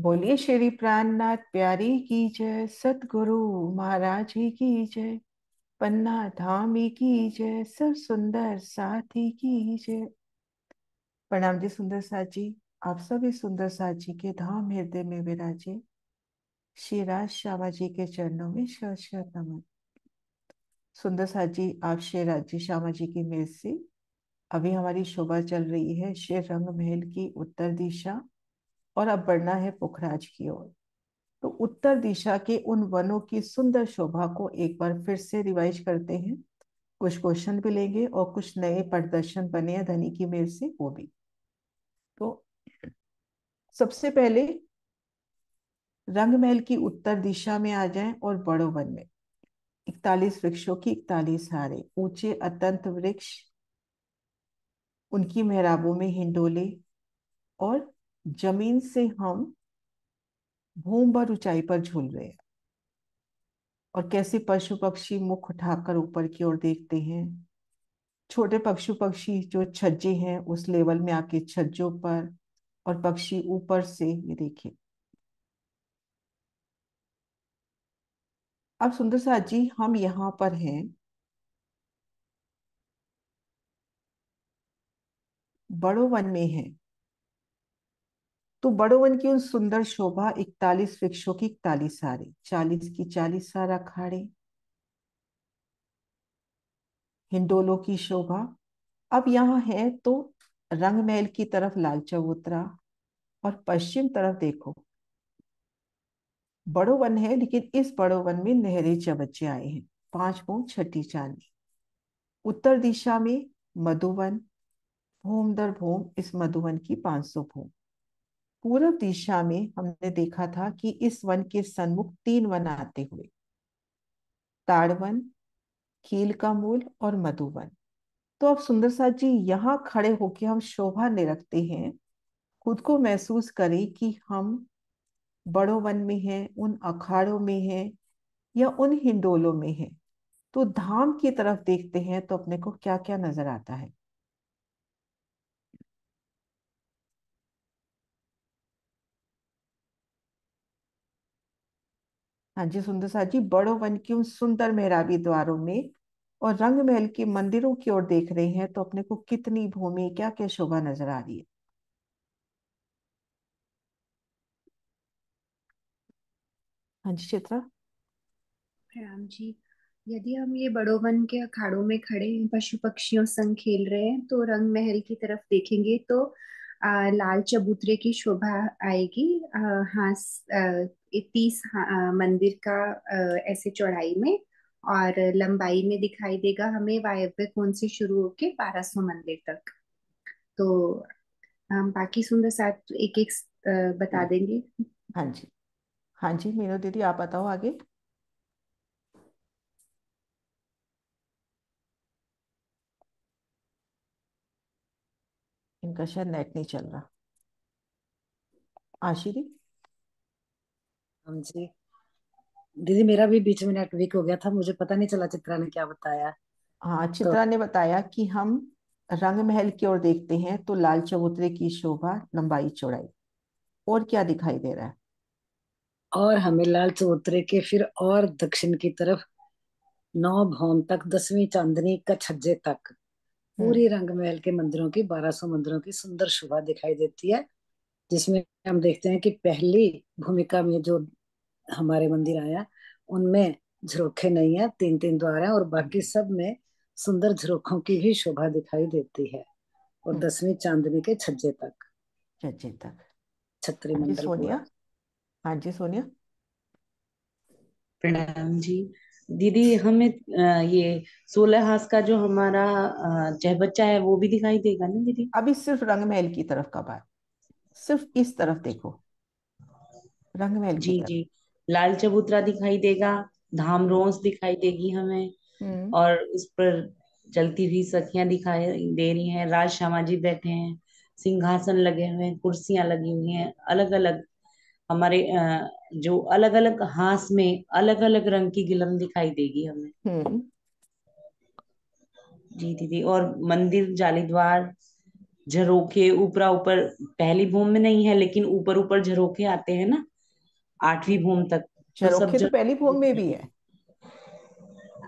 बोलिए, श्री प्राणनाथ प्यारी की जय, सतगुरु महाराज की जय, पन्ना धामी की जय, सब सुंदर साथी की जय। प्रणाम जी सुंदर साथ जी, आप सभी सुंदर साथ जी के धाम हृदय में विराजे। श्री राज श्यामा जी के चरणों में शत नमन। सुंदर साथ जी, आप श्री राज जी श्यामा जी की मेज से, अभी हमारी शोभा चल रही है श्री रंग महल की उत्तर दिशा। और अब बढ़ना है पुखराज की ओर। तो उत्तर दिशा के उन वनों की सुंदर शोभा को एक बार फिर से रिवाइज करते हैं। कुछ क्वेश्चन भी लेंगे और कुछ नए प्रदर्शन बने हैं धनी की मेर से, वो भी। तो सबसे पहले रंगमहल की उत्तर दिशा में आ जाएँ और बड़ो वन में। इकतालीस वृक्षों की इकतालीस हारे, ऊँचे अत्यंत वृक्ष, उनकी मेहराबों में हिंडोले और ज़मीन से हम भूम भर ऊंचाई पर झूल रहे हैं। और कैसे पशु पक्षी मुख उठाकर ऊपर की ओर देखते हैं। छोटे पशु पक्षी जो छज्जे हैं, उस लेवल में आके छज्जों पर और पक्षी ऊपर से ये देखिए अब सुंदर साथ जी, हम यहाँ पर हैं। बड़ो वन में हैं। तो बड़ो वन की उन सुंदर शोभा, इकतालीस वृक्षों की इकतालीस सारे चालीस की चालीस सारा अखाड़े हिंडोलों की शोभा, अब यहाँ है तो रंगमहल की तरफ़ लाल चबूतरा और पश्चिम तरफ़ देखो। बड़ो वन है, लेकिन इस बड़ो वन में नहरे चबच्चे आए हैं, पाँच भूम छठी चांदी उत्तर दिशा में मधुवन, भूम दर भूम, इस मधुवन की 500 भूम। पूर्व दिशा में हमने देखा था कि इस वन के सन्मुख तीन वन आते हुए, ताड़वन कील का मूल और मधुवन। तो अब सुंदर साथ जी, यहाँ खड़े होके हम शोभा निरखते हैं। खुद को महसूस करें कि हम बड़ो वन में हैं, उन अखाड़ों में हैं या उन हिंडोलों में हैं। तो धाम की तरफ़ देखते हैं तो अपने को क्या क्या नज़र आता है? हाँ जी सुंदर जी बड़ो वन की उन सुंदर मेहराबी द्वारों में और रंग महल के मंदिरों की ओर देख रहे हैं तो अपने को कितनी भूमि क्या क्या शोभा नज़र आ रही है? हाँ जी चित्रा। राम जी यदि हम ये बड़ो वन के अखाड़ों में खड़े हैं पशु पक्षियों संग खेल रहे हैं तो रंग महल की तरफ़ देखेंगे तो आ, लाल चबूतरे की शोभा आएगी आ, हाँ तीस मंदिर का ऐसे चौड़ाई में और लंबाई में दिखाई देगा हमें वायव्य कोण से शुरू होके बारह सौ मंदिर तक। तो हम बाकी सुंदर साथ एक एक बता देंगे। हाँ जी। हाँ जी, मीनू दीदी, आप बताओ आगे। इनका शायद नेट नहीं चल रहा। आशी दी हाँ जी। दीदी मेरा भी बीच में नेट वीक हो गया था मुझे पता नहीं चला चित्रा ने क्या बताया। हाँ चित्रा तो, ने बताया कि हम रंग महल की ओर देखते हैं तो लाल चबूतरे की शोभा लंबाई चौड़ाई। और क्या दिखाई दे रहा है? और हमें लाल चबूतरे के फिर और दक्षिण की तरफ़ नौ भवन तक दसवीं चांदनी का छज्जे तक। पूरी रंग महल के मंदिरों की बारह सौ मंदिरों की सुंदर शोभा दिखाई देती है जिसमें हम देखते हैं कि पहली भूमिका में जो हमारे मंदिर आया उनमें झरोखे नहीं है तीन तीन द्वार है और बाकी सब में सुंदर झरोखों की भी शोभा दिखाई देती है और दसवीं चांदनी के छज्जे तक। छज्जे तक। छत्री मंडल सोनिया। हाँ जी सोनिया। प्रणाम जी। दीदी हमें ये सोलह हाथ का जो हमारा चहबच्चा है वो भी दिखाई देगा ना दीदी? अभी सिर्फ़ रंग महल की तरफ़ का बात। सिर्फ़ इस तरफ़ देखो। रंग महल जी जी। लाल चबूतरा दिखाई देगा धाम रोस दिखाई देगी हमें और उस पर चलती हुई सखियाँ दिखाई दे रही हैं राज श्यामा जी बैठे हैं सिंहासन लगे हुए हैं कुर्सियाँ लगी हुई हैं अलग अलग हमारे जो अलग अलग हाथ में अलग अलग रंग की गिलम दिखाई देगी हमें। हम्म। जी दीदी और मंदिर जाली द्वार झरोखे ऊपरा ऊपर पहली भूमि में नहीं है लेकिन ऊपर ऊपर झरोखे आते हैं ना? आठवीं भूम तक तो तो पहली भूम में भी है।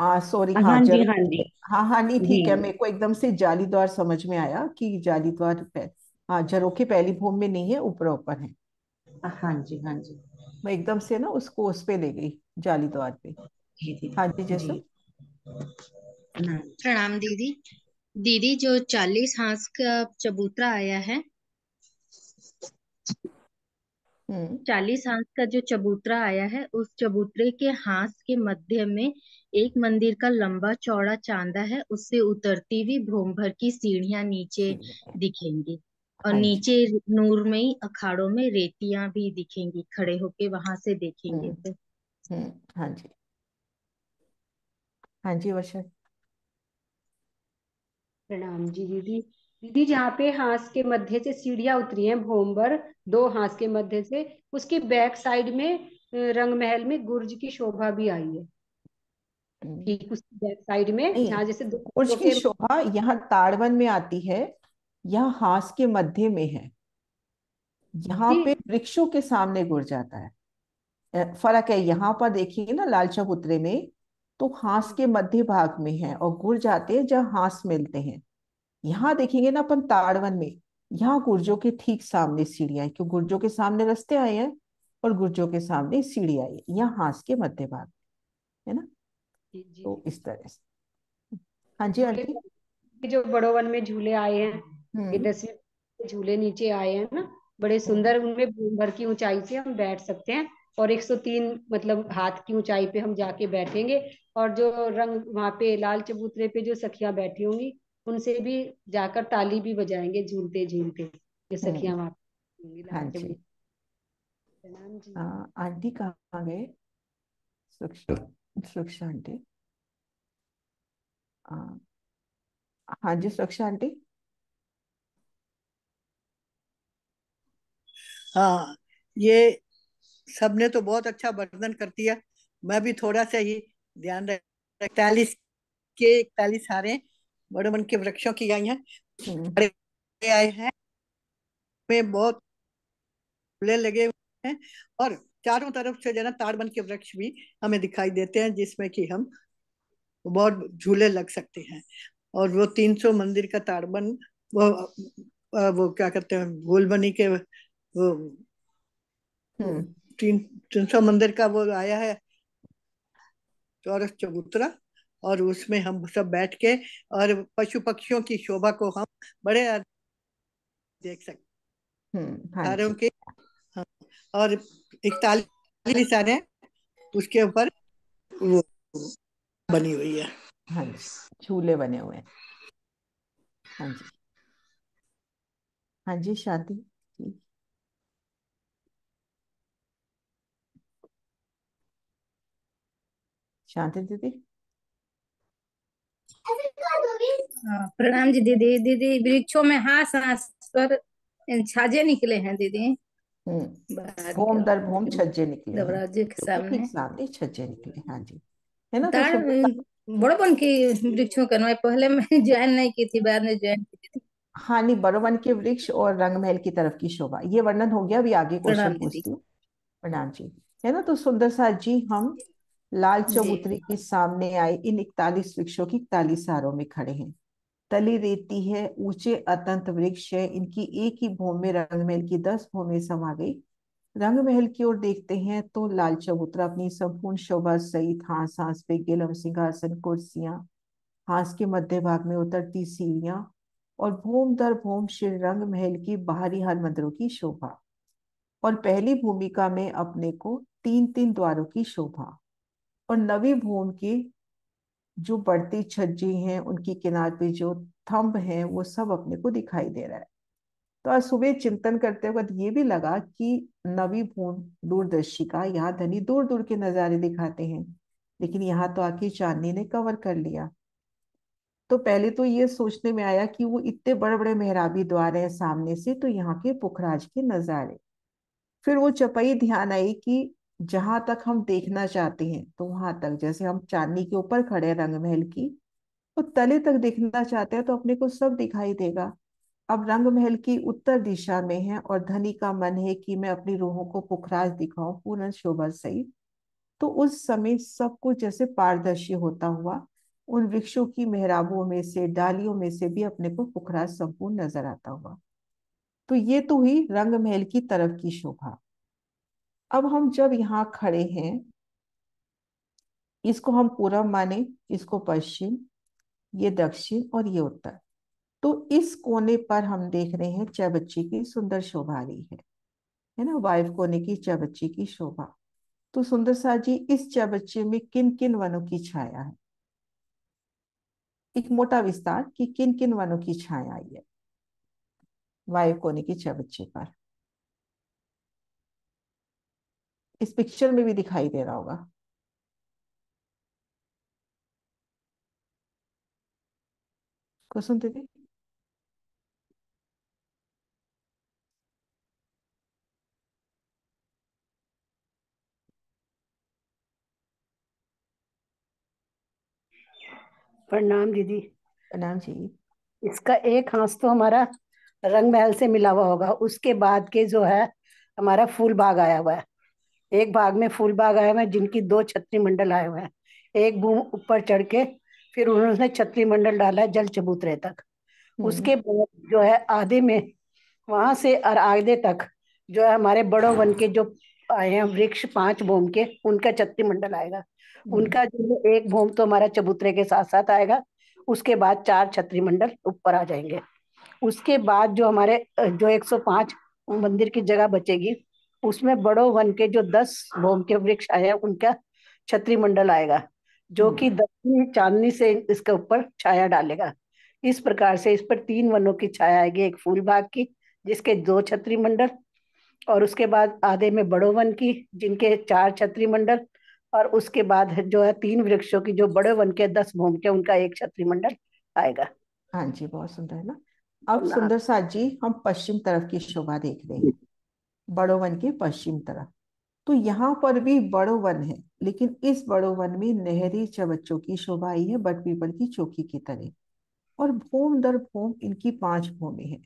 हाँ सॉरी हाँ हाँ जी हाँ जी। हाँ हाँ नहीं ठीक है मेरे को एकदम से जाली द्वार समझ में आया कि जाली द्वार हाँ झरोखे पहली भूम में नहीं है ऊपर ऊपर है। हाँ जी हाँ जी। मैं एकदम से ना उसको उस पे ले गई जाली द्वार पे हाँ जी जैसे प्रणाम दीदी। दीदी जो चालीस हांस का चबूतरा आया है हम्म। चालीस हांस का जो चबूतरा आया है उस चबूतरे के हांस के मध्य में एक मंदिर का लंबा चौड़ा चांदा है उससे उतरती हुई भ्रोम भर की सीढ़ियाँ नीचे दिखेंगी और हाँ नीचे नूर में ही अखाड़ों में रेतियाँ भी दिखेंगी खड़े होके वहाँ से देखेंगे हम्म। तो। हम्म, हाँ जी। हाँ जी वर्षा प्रणाम जी दीदी। दीदी जहाँ पे हांस के मध्य से सीढ़ियाँ उतरी हैं भोमबर दो हांस के मध्य से उसकी बैक साइड में रंग महल में गुर्ज की शोभा भी आई है। हम्म। ठीक उसकी बैक साइड में जहाँ जैसे गुर्ज की शोभा यहाँ ताड़वन में आती है यह हास के मध्य में है। यहाँ पे वृक्षों के सामने गुड़ जाता है। फ़र्क है यहाँ पर देखिए ना लाल चबूतरे में तो हास के मध्य भाग में है और गुड़ जाते हैं जहाँ हास मिलते हैं। यहाँ देखेंगे ना अपन ताड़वन में यहाँ गुर्जों के ठीक सामने सीढ़ियाँ क्यों गुर्जों के सामने रस्ते आए हैं और गुर्जों के सामने सीढ़ी आई है यहाँ हास के मध्य भाग है ना? तो इस तरह से। हाँ जी आंटी? जो बड़ोवन में झूले आए हैं हम्म। दसवीं झूले नीचे आए हैं ना बड़े सुंदर उनमें भर की ऊंचाई से हम बैठ सकते हैं और 103 मतलब हाथ की ऊंचाई पे हम जाके बैठेंगे और जो रंग वहाँ पे लाल चबूतरे पे जो सखियाँ बैठी होंगी उनसे भी जाकर ताली भी बजाएँगे झूलते झूलते ये सखियाँ वहाँ हाँ जी। आंटी कहाँ गए? सुरक्षा आंटी। हाँ जी सुरक्षा आंटी। हाँ ये सबने तो बहुत अच्छा वर्णन कर दिया। मैं भी थोड़ा सा ही ध्यान रख इकतालीस के इकतालीस हारे। बड़े मन के वृक्षों की आई हैं हम्म। आए हैं में बहुत फूले लगे हुए हैं और चारों तरफ़ से जो ना ताड़बन के वृक्ष भी हमें दिखाई देते हैं जिसमें कि हम बहुत झूले लग सकते हैं और वो तीन सौ मंदिर का ताड़बन वो वो क्या कहते हैं भूलबनी के वो हम्म। तीन तीन सौ मंदिर का वो आया है चौरस चबूतरा और उसमें हम सब बैठ के और पशु पक्षियों की शोभा को हम बड़े देख सकते सारे हाँ, और इकतालीस सारे उसके ऊपर वो बनी हुई है। हाँ जी झूले बने हुए हैं। हाँ जी। हाँ जी शादी। शांति दीदी? प्रणाम जी दीदी। दीदी वृक्षों में हास हास पर छाजे निकले हैं दीदी। हम्म। भूम दर भूम छज्जे निकले दबराजे के सामने। सामने छज्जे निकले हाँ जी। है ना बड़ोपन की वृक्षों का मैं पहले मैं ज्वाइन नहीं की थी बाद में ज्वाइन की थी। हाँ नहीं बड़ोवन के वृक्ष और रंगमहल की तरफ़ की शोभा। ये वर्णन हो गया अभी आगे क्वेश्चन पूछती हूँ। प्रणाम जी। है ना तो सुंदर सा जी हम लाल चबूतरी के सामने आए इन इकतालीस वृक्षों की इकतालीस हारों में खड़े हैं। तली रेती है ऊँचे अतंत वृक्ष है इनकी एक ही भूमि में रंगमहल की दस भूमि समा गई। रंगमहल की ओर देखते हैं तो लाल चबूतरा अपनी संपूर्ण शोभा सहित हांस हांस पे गिलम सिंहासन कुर्सियाँ हांस के मध्य भाग में उतरती सीढ़ियाँ और भूम दर भूम श्री रंग महल की बाहरी हर मंदिरों की शोभा और पहली भूमिका में अपने को तीन तीन द्वारों की शोभा। और नवी भूम की जो बढ़ती छज्जी हैं, उनकी किनार पे जो थंब हैं, वो सब अपने को दिखाई दे रहा है। तो आज सुबह चिंतन करते वक्त ये भी लगा कि नवी भूम दूरदर्शी का, यहाँ धनी दूर दूर के नजारे दिखाते हैं, लेकिन यहाँ तो आके चांदनी ने कवर कर लिया। तो पहले तो ये सोचने में आया कि वो इतने बड़े बड़े मेहराबी द्वार हैं सामने से तो यहाँ के पुखराज के नजारे। फिर वो चपई ध्यान आई कि जहाँ तक हम देखना चाहते हैं तो वहाँ तक। जैसे हम चांदनी के ऊपर खड़े हैं रंगमहल की तो तले तक देखना चाहते हैं तो अपने को सब दिखाई देगा। अब रंग महल की उत्तर दिशा में है और धनी का मन है कि मैं अपनी रूहों को पुखराज दिखाऊँ, पूर्ण शोभा सही तो उस समय सब कुछ जैसे पारदर्शी होता हुआ, उन वृक्षों की मेहराबों में से, डालियों में से भी अपने को पुखराज संपूर्ण नज़र आता हुआ। तो ये तो हुई रंग महल की तरफ़ की शोभा। अब हम जब यहाँ खड़े हैं, इसको हम पूर्व माने, इसको पश्चिम, ये दक्षिण और ये उत्तर। तो इस कोने पर हम देख रहे हैं चबच्ची की सुंदर शोभा आ रही है है ना? वायु कोने की चबच्ची की शोभा। तो सुंदर सा जी, इस चबच्चे में किन किन वनों की छाया है? एक मोटा विस्तार कि किन किन वनों की छाया आई है? वायु कोने की चबच्चे पर। इस पिक्चर में भी दिखाई दे रहा होगा। कुसुम दीदी। प्रणाम दीदी। प्रणाम जी। इसका एक हाथ तो हमारा रंग महल से मिला हुआ होगा उसके बाद के जो है हमारा फूल बाग आया हुआ है। एक भाग में फूल बाग आए हुए है जिनकी दो छत्री मंडल आए हुए हैं। एक बूम ऊपर चढ़ के फिर उन्होंने छत्री मंडल डाला है जल चबूतरे तक। उसके बाद जो है आधे में वहाँ से और आधे तक जो है हमारे बड़ों वन के जो आए हैं वृक्ष पाँच भूम के उनका छत्री मंडल आएगा। उनका जो है एक भूम तो हमारा चबूतरे के साथ साथ आएगा। उसके बाद चार छत्री मंडल ऊपर आ जाएँगे। उसके बाद जो हमारे जो 105 मंदिर की जगह बचेगी उसमें बड़ो वन के जो दस भूम के वृक्ष आए हैं उनका छत्री मंडल आएगा जो कि दक्षिणी चांदनी से इसके ऊपर छाया डालेगा। इस प्रकार से इस पर तीन वनों की छाया आएगी एक फूल बाग की जिसके दो छत्री मंडल और उसके बाद आधे में बड़ो वन की जिनके चार छत्री मंडल और उसके बाद जो है तीन वृक्षों की जो बड़े वन के दस भूम के उनका एक छत्री मंडल आएगा। हाँ जी बहुत सुंदर है ना? अब सुंदर साथ जी हम पश्चिम तरफ़ की शोभा देख रहे हैं। बड़ो वन के पश्चिम तरफ़। तो यहाँ पर भी बड़ो वन है, लेकिन इस बड़ो वन में नहरी चबच्चों की शोभा आई है, बट पीपल की चौकी की तरह। और भूम दर भूम इनकी पाँच भूमि है।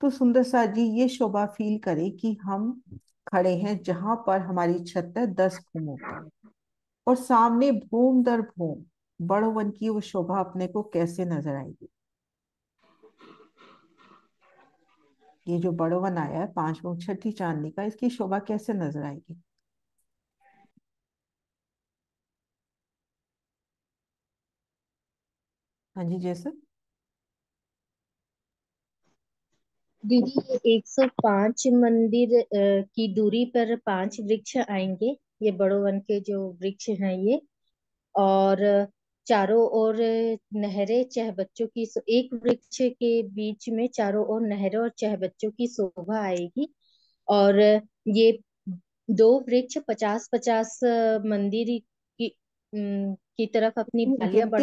तो सुंदर सा जी, ये शोभा फील करे कि हम खड़े हैं जहाँ पर हमारी छत है दस भूमों पर। और सामने भूम दर भूम, बड़ो वन की वो शोभा अपने को कैसे नज़र आएगी? ये जो बड़ो वन आया है पाँच भूम छठी चांदनी का, इसकी शोभा कैसे नज़र आएगी? हाँ जी जैसे दीदी, ये 105 मंदिर की दूरी पर पाँच वृक्ष आएँगे, ये बड़ो वन के जो वृक्ष हैं ये, और चारों ओर नहरें चह बच्चों की एक वृक्ष के बीच में चारों ओर नहरों और चह बच्चों की शोभा आएगी। और ये दो वृक्ष पचास पचास मंदिर की की तरफ़ अपनी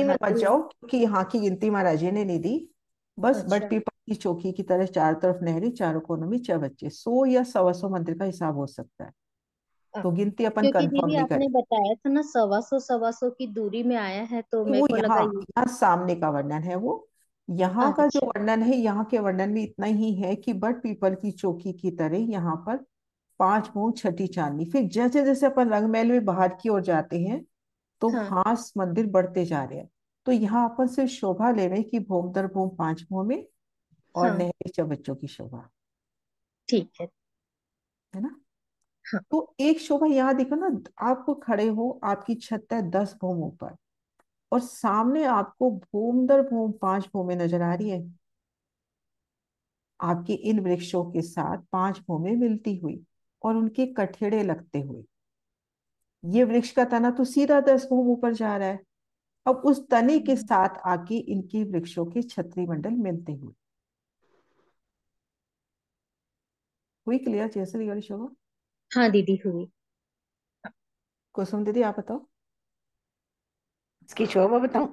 मत जाओ क्योंकि यहाँ की गिनती महाराजे ने नहीं दी। बस अच्छा। बट पीपल की चौकी की तरह चार तरफ़ नहरी चारों कोनों में छह बच्चे सौ या सवा सौ मंदिर का हिसाब हो सकता है। तो गिनती अपन कंफर्म नहीं आपने बताया था ना सवा सौ सवा सौ की दूरी में आया है तो, तो मेरे को लगा यहाँ सामने का वर्णन है वो। यहाँ का जो अच्छा। वर्णन है यहाँ के वर्णन में इतना ही है कि बट पीपल की चौकी की तरह यहाँ पर पाँच मुँह छठी चांदनी। फिर जैसे जैसे अपन रंगमहल में बाहर की ओर जाते हैं तो हाँ। हास मंदिर बढ़ते जा रहे हैं। तो यहाँ अपन सिर्फ़ शोभा ले रहे कि भूम दर भूम पाँच मुँह में और हाँ। नहरी बच्चों की शोभा। ठीक है। है ना? हाँ। तो एक शोभा यहाँ देखो ना आपको खड़े हो आपकी छत है दस भूमों पर और सामने आपको भूम दर भूम पाँच भूमि नज़र आ रही है। आपके इन वृक्षों के साथ पाँच भूमि मिलती हुई और उनके कठेड़े लगते हुए। ये वृक्ष का तना तो सीधा दस भूम ऊपर जा रहा है। अब उस तने के हम्म। साथ आके इनके वृक्षों के छत्री मंडल मिलते हुए। हुई क्लियर? जैसे वाली शोभा? हाँ दीदी हुई। कुसुम दीदी आप बताओ। इसकी शोभा बताऊँ?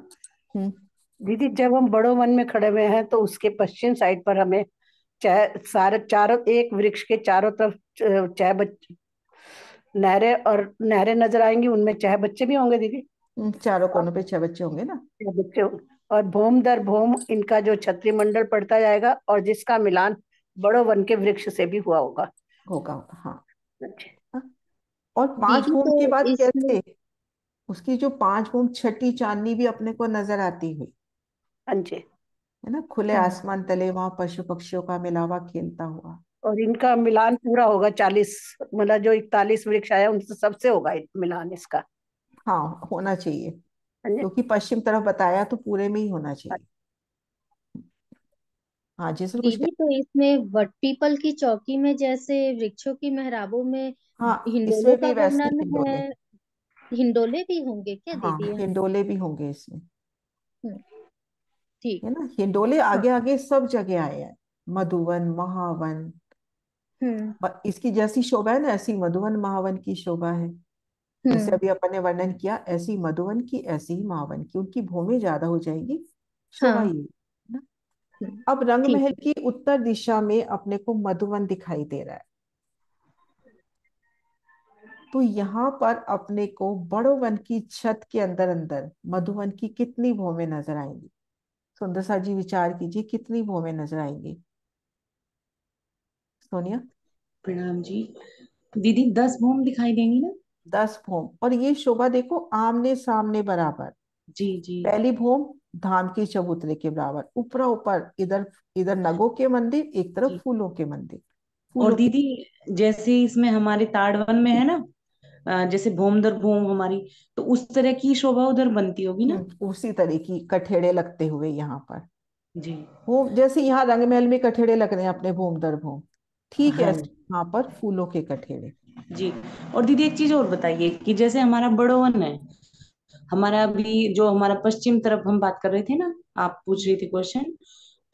हम्म। दीदी जब हम बड़ो वन में खड़े हुए हैं तो उसके पश्चिम साइड पर हमें चाहे सारे चारों एक वृक्ष के चारों तरफ़ चाहे बच्चे नहरे और नहरें नज़र आएँगी उनमें चाहे बच्चे भी होंगे दीदी। हम्म, चारों कोनों पे छह बच्चे होंगे ना। छह बच्चे होंगे और भूम दर भूम इनका जो छत्री मंडल पड़ता जाएगा और जिसका मिलान बड़ो वन के वृक्ष से भी हुआ होगा होगा हाँ। अच्छा। और पाँच भूम तो के बाद कैसे? उसकी जो पाँच भूम छठी चांदनी भी अपने को नज़र आती हुई। हाँ जी। है ना? खुले हाँ। आसमान तले वहाँ पशु पक्षियों का मिलावा खेलता हुआ। और इनका मिलान पूरा होगा चालीस मतलब जो इकतालीस वृक्ष आया उनसे सबसे होगा मिलान इसका। हाँ होना चाहिए। हाँ क्योंकि पश्चिम तरफ़ बताया तो पूरे में ही होना चाहिए। हाँ जिसमें कुछ दीदी तो इसमें वट पीपल की चौकी में जैसे वृक्षों की मेहराबों में हाँ हिंडोले इसमें का भी वैसे वर्णन हिंडोले। है। हिंडोले भी होंगे क्या हाँ दीदी? यहाँ हिंडोले भी होंगे इसमें। हम्म, ठीक। है ना? हिंडोले आगे हाँ। आगे सब जगह आए हैं। मधुवन महावन। हम्म। इसकी जैसी शोभा है ना ऐसी मधुवन महावन की शोभा है। जैसे हम्म। अभी अपन ने वर्णन किया ऐसी मधुवन की ऐसी ही महावन की। उनकी भूमि ज़्यादा हो जाएगी। शोभा हाँ। ये। अब रंग महल की उत्तर दिशा में अपने को मधुवन दिखाई दे रहा है। तो यहाँ पर अपने को बड़ो वन की छत के अंदर अंदर मधुवन की कितनी भूमि नज़र आएँगी? सुंदर सा जी विचार कीजिए कितनी भूमि नज़र आएँगी? सोनिया? प्रणाम जी। दीदी दस भूम दिखाई देंगी ना? दस भूम। और ये शोभा देखो आमने सामने बराबर। जी जी। पहली भूम धाम की चबूतरे के बराबर ऊपरा ऊपर इधर इधर नगों के मंदिर एक तरफ़ फूलों के मंदिर। और दीदी जैसे इसमें हमारे ताड़वन में है ना जैसे भूम दर भूम हमारी तो उस तरह की शोभा उधर बनती होगी ना? हम्म, उसी तरह की कठेड़े लगते हुए यहाँ पर। जी। वो जैसे यहाँ रंगमहल में कठेड़े लग रहे हैं अपने भूम दर भूम ठीक है हाँ यहाँ पर फूलों के कठेड़े। जी और दीदी एक चीज़ और बताइए कि जैसे हमारा बड़ोवन है हमारा अभी जो हमारा पश्चिम तरफ़ हम बात कर रहे थे ना आप पूछ रही थी क्वेश्चन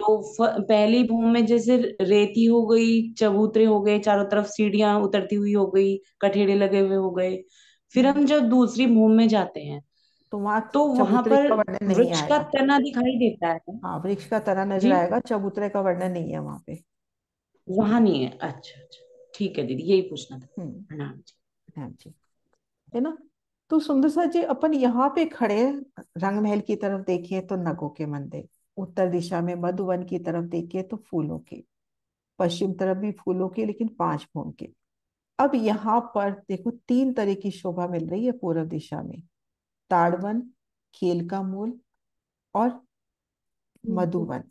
तो पहली भूमि में जैसे रेती हो गई चबूतरे हो गए चारों तरफ़ सीढ़ियाँ उतरती हुई हो गई कठेड़े लगे हुए हो गए फिर हम जब दूसरी भूमि में जाते हैं तो वहाँ तो वहाँ पर वृक्ष का तना दिखाई देता है। हाँ वृक्ष का तना नज़र आएगा चबूतरे का वर्णन नहीं है वहाँ पे। वहाँ नहीं है। अच्छा अच्छा ठीक है दीदी यही पूछना था। हम्म। प्रणाम जी। प्रणाम जी। है ना? तो सुंदर सा जी अपन यहाँ पे खड़े रंग महल की तरफ़ देखिए तो नगों के मंदिर उत्तर दिशा में मधुवन की तरफ़ देखिए तो फूलों के पश्चिम तरफ़ भी फूलों के लेकिन पाँच भूम के। अब यहाँ पर देखो तीन तरह की शोभा मिल रही है पूर्व दिशा में ताड़वन खेल का मूल और मधुवन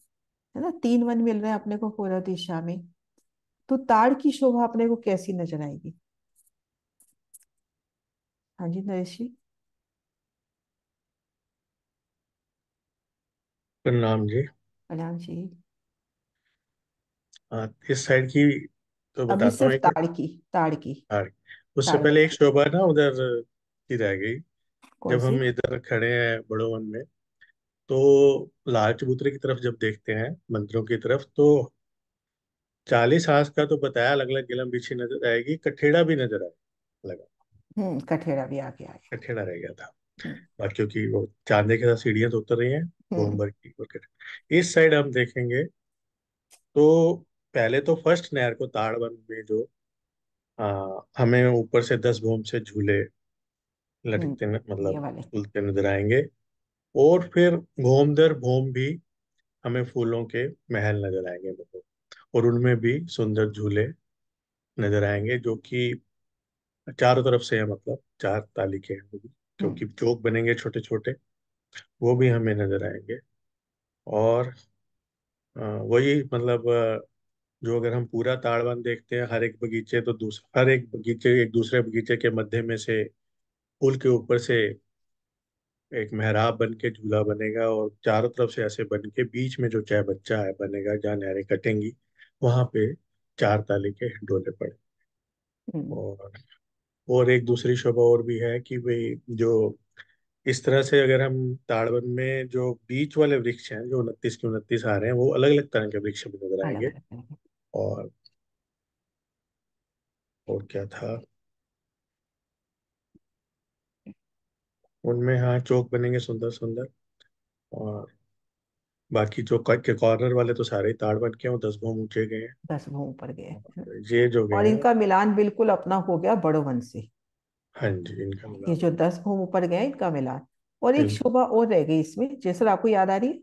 है ना? तीन वन मिल रहे हैं अपने को पूर्व दिशा में। तो ताड़ की शोभा अपने को कैसी नज़र आएगी? हाँ जी नरेश जी प्रणाम जी। प्रणाम जी। हाँ इस साइड की तो अभी बताता हूँ सिर्फ़ एक ताड़ की ताड़ की। उससे ताड़ पहले एक शोभा ना उधर की रह गई। कौन जब सी? हम इधर खड़े हैं बड़ो वन में तो लाल चबूतरे की तरफ़ जब देखते हैं मंदिरों की तरफ़ तो चालीस हाथ का तो बताया अलग अलग गिलम बिछी नज़र आएगी कठेड़ा भी नज़र आए लगा। कठेड़ा भी आ गया है कठेड़ा रह गया था। हम्म और क्योंकि वो चांदे के साथ सीढ़ियाँ तो उतर रही हैं हम्म। गोमबर की और इस साइड हम देखेंगे तो पहले तो फ़र्स्ट नहर को ताड़वन में जो आ, हमें ऊपर से दस भूम से झूले हम्म लटकते मतलब झूलते नज़र आएँगे और फिर भूम दर भूम भी हमें फूलों के महल नज़र आएँगे। और उनमें भी सुंदर झूले नज़र आएँगे जो कि चारों तरफ़ से है मतलब चार ताली के हैं वो भी हम्म। क्योंकि चौक बनेंगे छोटे छोटे वो भी हमें नज़र आएँगे। और वही मतलब जो अगर हम पूरा ताड़वन देखते हैं हर एक बगीचे तो दूसरा हर एक बगीचे एक दूसरे बगीचे के मध्य में से पुल के ऊपर से एक मेहराब बन के झूला बनेगा और चारों तरफ़ से ऐसे बन के बीच में जो चाय बच्चा है बनेगा जहाँ नहरें कटेंगी वहाँ पे चार ताली के डोले पड़े। हम्म। और और एक दूसरी शोभा और भी है कि भाई जो इस तरह से अगर हम ताड़वन में जो बीच वाले वृक्ष हैं जो उनतीस के उनतीस आ रहे हैं वो अलग अलग तरह के वृक्ष भी नज़र आएँगे। और और क्या था? उनमें हाँ चौक बनेंगे सुंदर सुंदर और बाकी जो के कॉर्नर वाले तो सारे ही ताड़वन के हैं वो दस भूम ऊँचे गए हैं। दस भूम पर गए। ये जो और गए हैं। इनका मिलान बिल्कुल अपना हो गया बड़ो वन से। हाँ जी इनका ये मिलान जो दस भूम ऊपर गए इनका मिलान। और एक शोभा और रह गई इसमें। जैसे आपको याद आ रही है?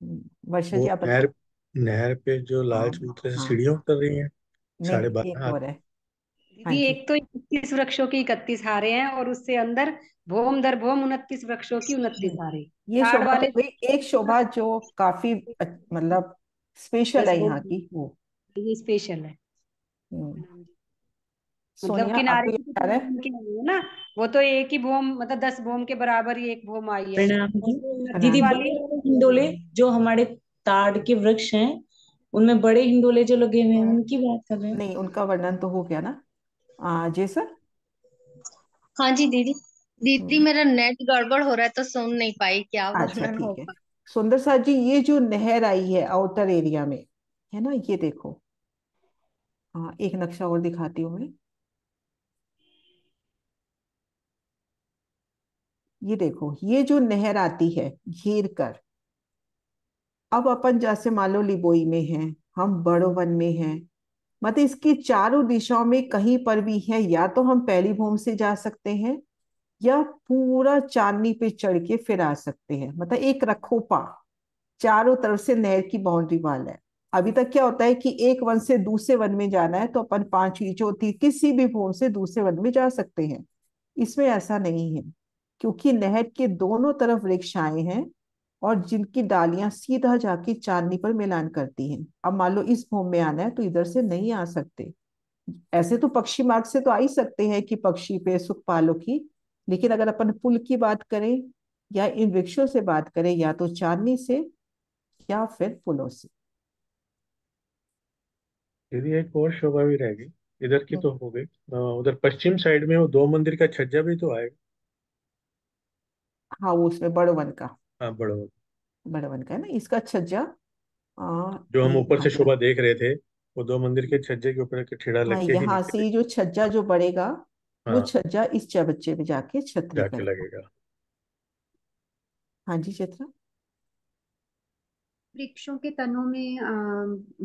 हम्म, वर्षा जी आप नहर नहर पे जो लाल हाँ, चबूतरे से हाँ, सीढ़ियाँ उतर रही हैं साढ़े बारह हाथ। है हाँ। दीदी एक तो इकतीस वृक्षों की इकतीस हारे हैं और उससे अंदर भोम दर भोम उनतीस वृक्षों की उनतीस हारे। ये शोभा तो एक शोभा जो काफ़ी मतलब स्पेशल है यहाँ की वो। ये स्पेशल है। हम्म। मतलब किनारे की ना? वो तो एक ही भोम मतलब दस भोम के बराबर ही एक भोम आई है। दीदी वाली हिंडोले जो हमारे ताड़ के वृक्ष हैं उनमें बड़े हिंडोले जो लगे हुए हैं हाँ। उनकी बात कर रहे हैं। नहीं उनका वर्णन तो हो गया ना। जी सर? हाँ जी दीदी। दीदी हम्म। मेरा नेट गड़बड़ हो रहा है तो सुन नहीं पाई क्या अच्छा ठीक है। सुंदर साथ जी ये जो नहर आई है आउटर एरिया में है ना ये देखो। हाँ एक नक्शा और दिखाती हूँ मैं। ये देखो ये जो नहर आती है घेर कर अब अपन जैसे मान लो लिबोई में हैं हम बड़ो वन में हैं मतलब इसकी चारों दिशाओं में कहीं पर भी है, या तो हम पहली भूम से जा सकते हैं, या पूरा चांदनी पे चढ़ के फिर आ सकते हैं। मतलब एक रखोपा, चारों तरफ़ से नहर की बाउंड्री वाल है। अभी तक क्या होता है कि एक वन से दूसरे वन में जाना है तो अपन पांचवी चौथी किसी भी भूम से दूसरे वन में जा सकते हैं। इसमें ऐसा नहीं है, क्योंकि नहर के दोनों तरफ़ वृक्ष आए हैं और जिनकी डालियाँ सीधा जाके चांदनी पर मिलान करती हैं। अब मान लो इस भूमि में आना है तो इधर से नहीं आ सकते। ऐसे तो पक्षी मार्ग से तो आ ही सकते हैं कि पक्षी पे सुखपालों की। लेकिन अगर अपन पुल की बात करें या इन वृक्षों से बात करें या तो चांदनी से या फिर पुलों से। दीदी एक और शोभा भी रहेगी। इधर की तो हो। गई। उधर पश्चिम साइड में वो दो मंदिर का छज्जा भी तो आएगा। हाँ वो उसमें बड़ो वन का। हाँ बड़ो बड़ो वन का है ना इसका छज्जा जो हम ऊपर से शोभा देख रहे थे वो दो मंदिर के छज्जे के ऊपर ठेड़ा हाँ, लग यहाँ से जो छज्जा जो बढ़ेगा हाँ, वो छज्जा इस चबच्चे में जाके छतरी जाके लगेगा। हाँ जी चित्रा वृक्षों के तनों में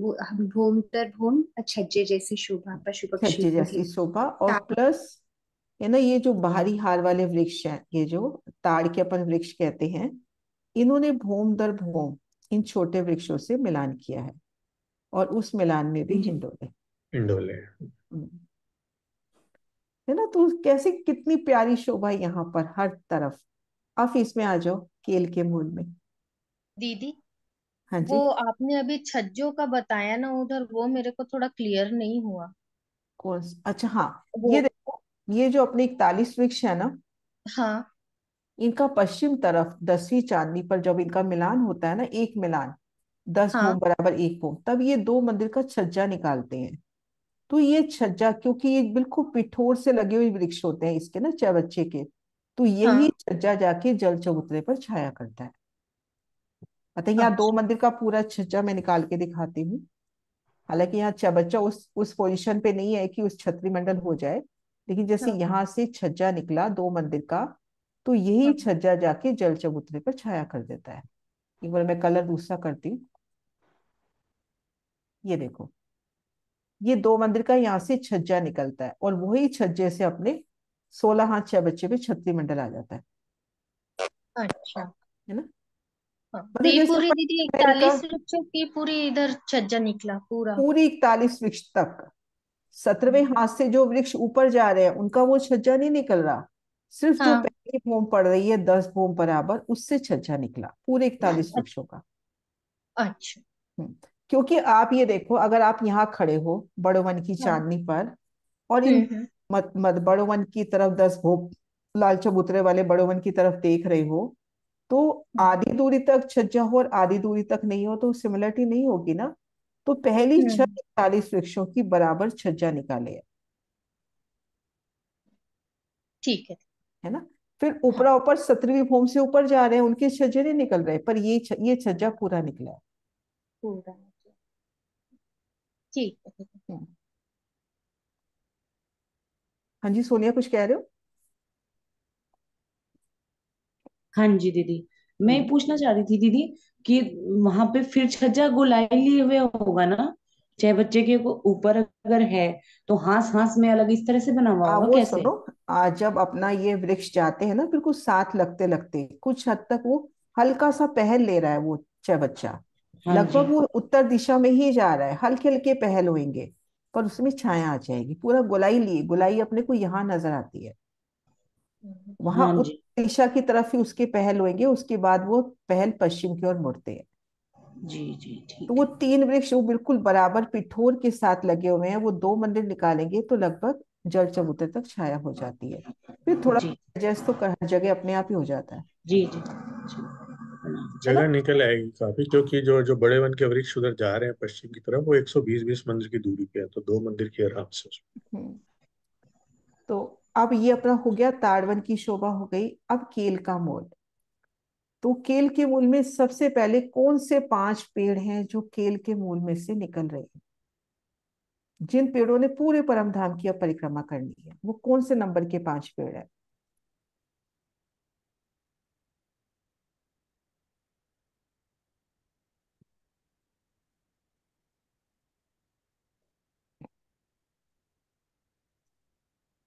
वो भूम तर भूम छज्जे जैसी शोभा पशु पक्षी जैसी शोभा और प्लस है ना ये जो बाहरी हार वाले वृक्ष हैं ये जो ताड़ के अपन वृक्ष कहते हैं इन्होंने भूम दर भूम इन छोटे वृक्षों से मिलान किया है और उस मिलान में भी हिंडोले हिंडोले। हम्म। है ना? तो कैसे कितनी प्यारी शोभा यहाँ पर हर तरफ़। आप इसमें आ जाओ केल के मूल में। दीदी हाँ जी। वो आपने अभी छज्जों का बताया ना उधर वो मेरे को थोड़ा क्लियर नहीं हुआ। कौन अच्छा हाँ ये देखो ये जो अपने इकतालीस वृक्ष है ना। हाँ। इनका पश्चिम तरफ़ दसवीं चांदनी पर जब इनका मिलान होता है ना एक मिलान दस हाँ। बराबर एक भूम तब ये दो मंदिर का छज्जा निकालते हैं। तो ये छज्जा क्योंकि ये बिल्कुल पिठोर से लगे हुए वृक्ष होते हैं इसके ना बच्चे के तो यही हाँ। छज्जा जाके जल चबूतरे पर छाया करता है। मतलब यहाँ दो अच्छा। मंदिर का पूरा छज्जा मैं निकाल के दिखाती हूँ। हालाँकि यहाँ चबच्चा उस उस पोजीशन पे नहीं है कि उस छत्री मंडल हो जाए लेकिन जैसे हाँ। यहाँ से छज्जा निकला दो मंदिर का तो यही हाँ। छज्जा जाके जल चबूतरे पर छाया कर देता है। एक बार मैं कलर दूसरा करती हूँ। ये देखो ये दो मंदिर का यहाँ से छज्जा निकलता है और वही छज्जे से अपने सोलह हाथ छह बच्चे पे छत्री मंडल आ जाता है। अच्छा। है ना? हाँ, मतलब पूरी दीदी इकतालीस वृक्षों की पूरी इधर छज्जा निकला पूरा। पूरी इकतालीस वृक्ष तक। सत्रहवें। हाथ से जो वृक्ष ऊपर जा रहे हैं उनका वो छज्जा नहीं निकल रहा। सिर्फ़ हाँ। जो पहली भूम पड़ रही है दस भूम बराबर उससे छज्जा निकला पूरे इकतालीस अच्छा। वृक्षों का अच्छा हम्म। क्योंकि आप ये देखो अगर आप यहाँ खड़े हो बड़ोवन की हाँ। चांदनी पर और इन हम्म, मत मत बड़ोवन की तरफ़ दस भूप लाल चबूतरे वाले बड़ोवन की तरफ़ देख रहे हो तो आधी दूरी तक छज्जा हो और आधी दूरी तक नहीं हो तो सिमिलरिटी नहीं होगी ना तो पहली हम्म। इकतालीस वृक्षों की बराबर छज्जा निकाले ठीक है है ना? फिर ऊपरा ऊपर सत्रहवीं भूम से ऊपर जा रहे हैं उनके छज्जे नहीं निकल रहे। पर ये छ, ये छज्जा पूरा निकला है। पूरा ठीक है हम्म। हाँ जी सोनिया कुछ कह रहे हो? हाँ जी दीदी। मैं पूछना चाह रही थी दीदी कि वहाँ पे फिर छज्जा गोलाई लिए हुए होगा ना? छह बच्चे के ऊपर अगर है तो हास हास में अलग इस तरह से बना हुआ होगा वो कैसे? सुनो आ, जब अपना ये वृक्ष जाते हैं ना बिल्कुल साथ लगते लगते कुछ हद तक वो हल्का सा पहल ले रहा है वो छह बच्चा। हाँ लगभग वो उत्तर दिशा में ही जा रहा है हल्के हल्के पहल होंगे पर उसमें छाया आ जाएगी पूरा गोलाई लिए गोलाई अपने को यहाँ नज़र आती है। वहाँ हाँ उत्तर दिशा की तरफ़ ही उसके पहल होंगे उसके बाद वो पहल पश्चिम की ओर मुड़ते हैं। जी जी ठीक तो वो तीन वृक्ष वो बिल्कुल बराबर पिठोर के साथ लगे हुए हैं वो दो मंदिर निकालेंगे तो लगभग जड़ चबूतरे तक छाया हो जाती है। फिर थोड़ा जी। एडजस्ट तो हर जगह अपने आप ही हो जाता है। जी जी जी जगह निकल आएगी काफ़ी क्योंकि जो जो बड़े वन के वृक्ष उधर जा रहे हैं पश्चिम की तरफ़ वो 120-20 मंदिर की दूरी पे है तो दो मंदिर की आराम से हम्म, तो अब ये अपना हो गया ताड़वन की शोभा हो गई अब केल का मूल तो केल के मूल में सबसे पहले कौन से पाँच पेड़ हैं जो केल के मूल में से निकल रहे हैं? जिन पेड़ों ने पूरे परम धाम की अब परिक्रमा करनी है, वो कौन से नंबर के पाँच पेड़ है?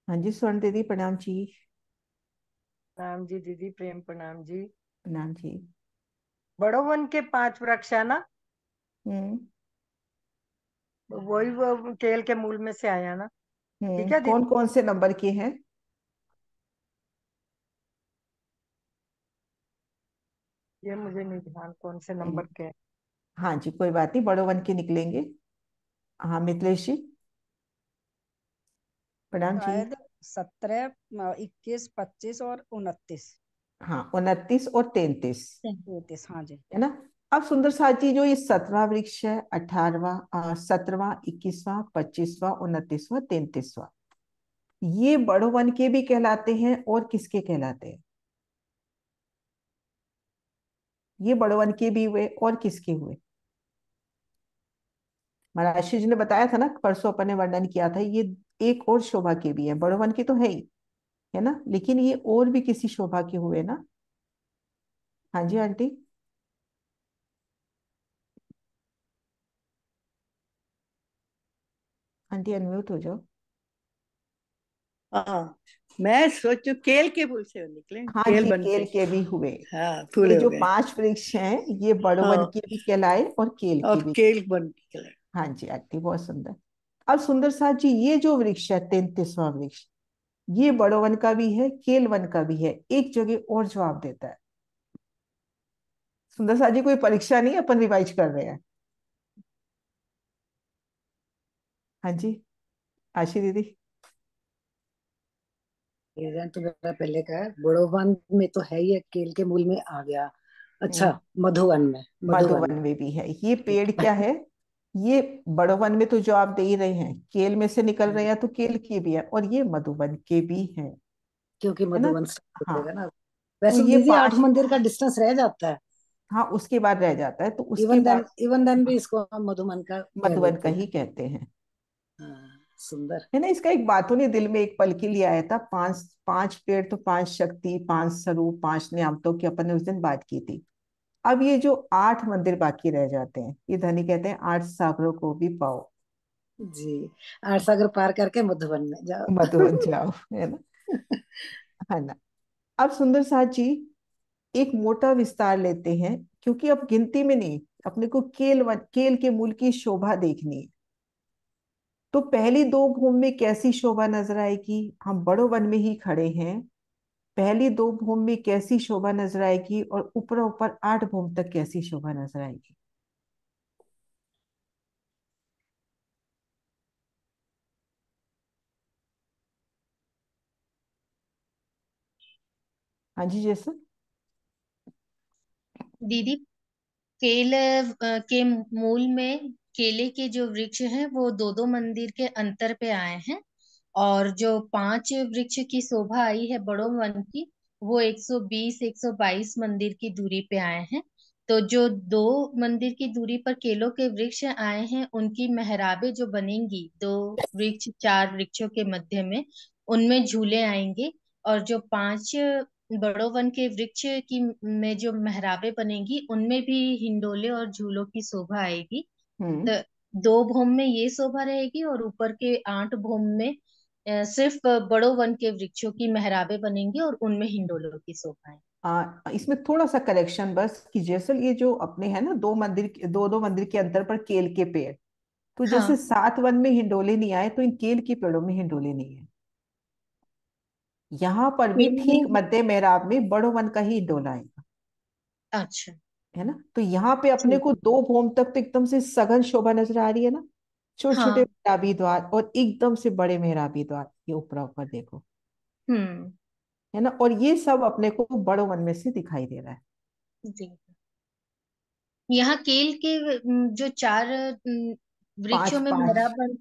हाँ जी, स्वर्ण दीदी, प्रणाम जी। प्रणाम जी, दीदी, प्रेम प्रणाम जी। प्रणाम जी बड़ो वन के पाँच वृक्ष है ना? हम्म। वही वो केल के मूल में से आया ना। ठीक हम्म है कौन कौन से नंबर के हैं? ये मुझे नहीं ध्यान कौन से हम्म, नंबर के हैं। हाँ जी कोई बात नहीं बड़ो वन के निकलेंगे। हाँ मिथिलेश जी। प्रणाम जी। सत्रह इक्कीस पच्चीस और उनतीस। हाँ उनतीस और तैतीस। तैतीस हाँ जी। है ना? अब सुंदर साथ जी जो ये सत्रवा वृक्ष है अठारवा सत्रवा इक्कीसवा पच्चीसवा उनतीसवा तैतीसवा। ये बड़ो वन के भी कहलाते हैं और किसके कहलाते हैं? ये बड़ो वन के भी हुए और किसके हुए? महाराज जी ने बताया था ना परसों अपन ने वर्णन किया था ये एक और शोभा के भी है। बड़ो वन के तो है ही। है ना? लेकिन ये और भी किसी शोभा के हुए ना? हाँ जी आंटी। आंटी अनम्यूट हो जाओ। हाँ मैं सोचू केल के फूल से निकले हाँ केल जी केल के के भी हुए। हाँ ये जो पाँच वृक्ष हैं ये बड़ो हाँ। के भी कहलाए और केल और के भी। केल बन के हाँ जी आंटी बहुत सुंदर। अब सुंदर साहब जी ये जो वृक्ष है तैतीसवा वृक्ष ये बड़ो वन का भी है केल वन का भी है एक जगह और जवाब देता है। सुंदर साथ जी कोई परीक्षा नहीं अपन रिवाइज कर रहे हैं। हाँ जी आशी दीदी। तो मेरा पहले का है बड़ोवन में तो है ही है केल के मूल में आ गया। अच्छा मधुवन में मधुवन में भी है ये पेड़ क्या है? ये बड़ोवन में तो जो आप दे ही रहे हैं केल में से निकल रहे हैं तो केल के भी है और ये मधुबन के भी हैं क्योंकि है ना? से हाँ। होगा ना। तो ये आठ मंदिर का डिस्टेंस रह जाता है। हाँ उसके बाद रह जाता है तो उसके इवन देन इवन देन भी इसको हम मधुवन का देते का ही। कहते हैं। हाँ, सुंदर। है ना? इसका एक बातों ने दिल में एक पल के लिए आया था पाँच पाँच पेड़ तो पाँच शक्ति पाँच स्वरूप पाँच नियामतों की अपन ने उस दिन बात की थी। अब ये जो आठ मंदिर बाकी रह जाते हैं ये धनी कहते हैं आठ सागरों को भी पाओ। जी आठ सागर पार करके मधुबन में जाओ। मधुबन जाओ है ना? है ना? अब सुंदर साथ जी एक मोटा विस्तार लेते हैं क्योंकि अब गिनती में नहीं अपने को केल वन केल के मूल की शोभा देखनी है। तो पहली दो भूम में कैसी शोभा नज़र आएगी? हम बड़ो वन में ही खड़े हैं। पहली दो भूम में कैसी शोभा नज़र आएगी और ऊपर ऊपर आठ भूम तक कैसी शोभा नज़र आएगी? हाँ जी, जैसा? दीदी, केल के मूल में केले के जो वृक्ष हैं, वो दो दो मंदिर के अंतर पे आए हैं। और जो पाँच वृक्ष की शोभा आई है बड़ो वन की वो 120 122 मंदिर की दूरी पे आए हैं। तो जो दो मंदिर की दूरी पर केलों के वृक्ष आए हैं उनकी मेहराबें जो बनेंगी दो वृक्ष चार वृक्षों के मध्य में उनमें झूले आएँगे। और जो पाँच बड़ो वन के वृक्ष की में जो मेहराबें बनेंगी उनमें भी हिंडोले और झूलों की शोभा आएगी। हम्म। तो दो भूम में ये शोभा रहेगी और ऊपर के आठ भूम में सिर्फ़ बड़ो वन के वृक्षों की मेहराबे बनेंगी और उनमें हिंडोलों की शोभाएँ इसमें थोड़ा सा करेक्शन बस कि जैसे ये जो अपने है ना दो मंदिर दो दो मंदिर के अंतर पर केल के पेड़ तो हाँ. जैसे सात वन में हिंडोले नहीं आए तो इन केल के पेड़ों में हिंडोले नहीं है। यहाँ पर भी ठीक मध्य मेहराब में बड़ो वन का ही हिंडोला आएगा। अच्छा। है ना? तो यहाँ पे अपने को दो भूम तक तो एकदम से सघन शोभा नज़र आ रही है ना? छोटे छोटे हाँ। मेहराबी द्वार और एकदम से बड़े मेहराबी द्वार ये ऊपर ऊपर देखो। हम्म है ना? और ये सब अपने को बड़ो वन में से दिखाई दे रहा है। जी। यहाँ केल के जो चार वृक्षों में मेहराब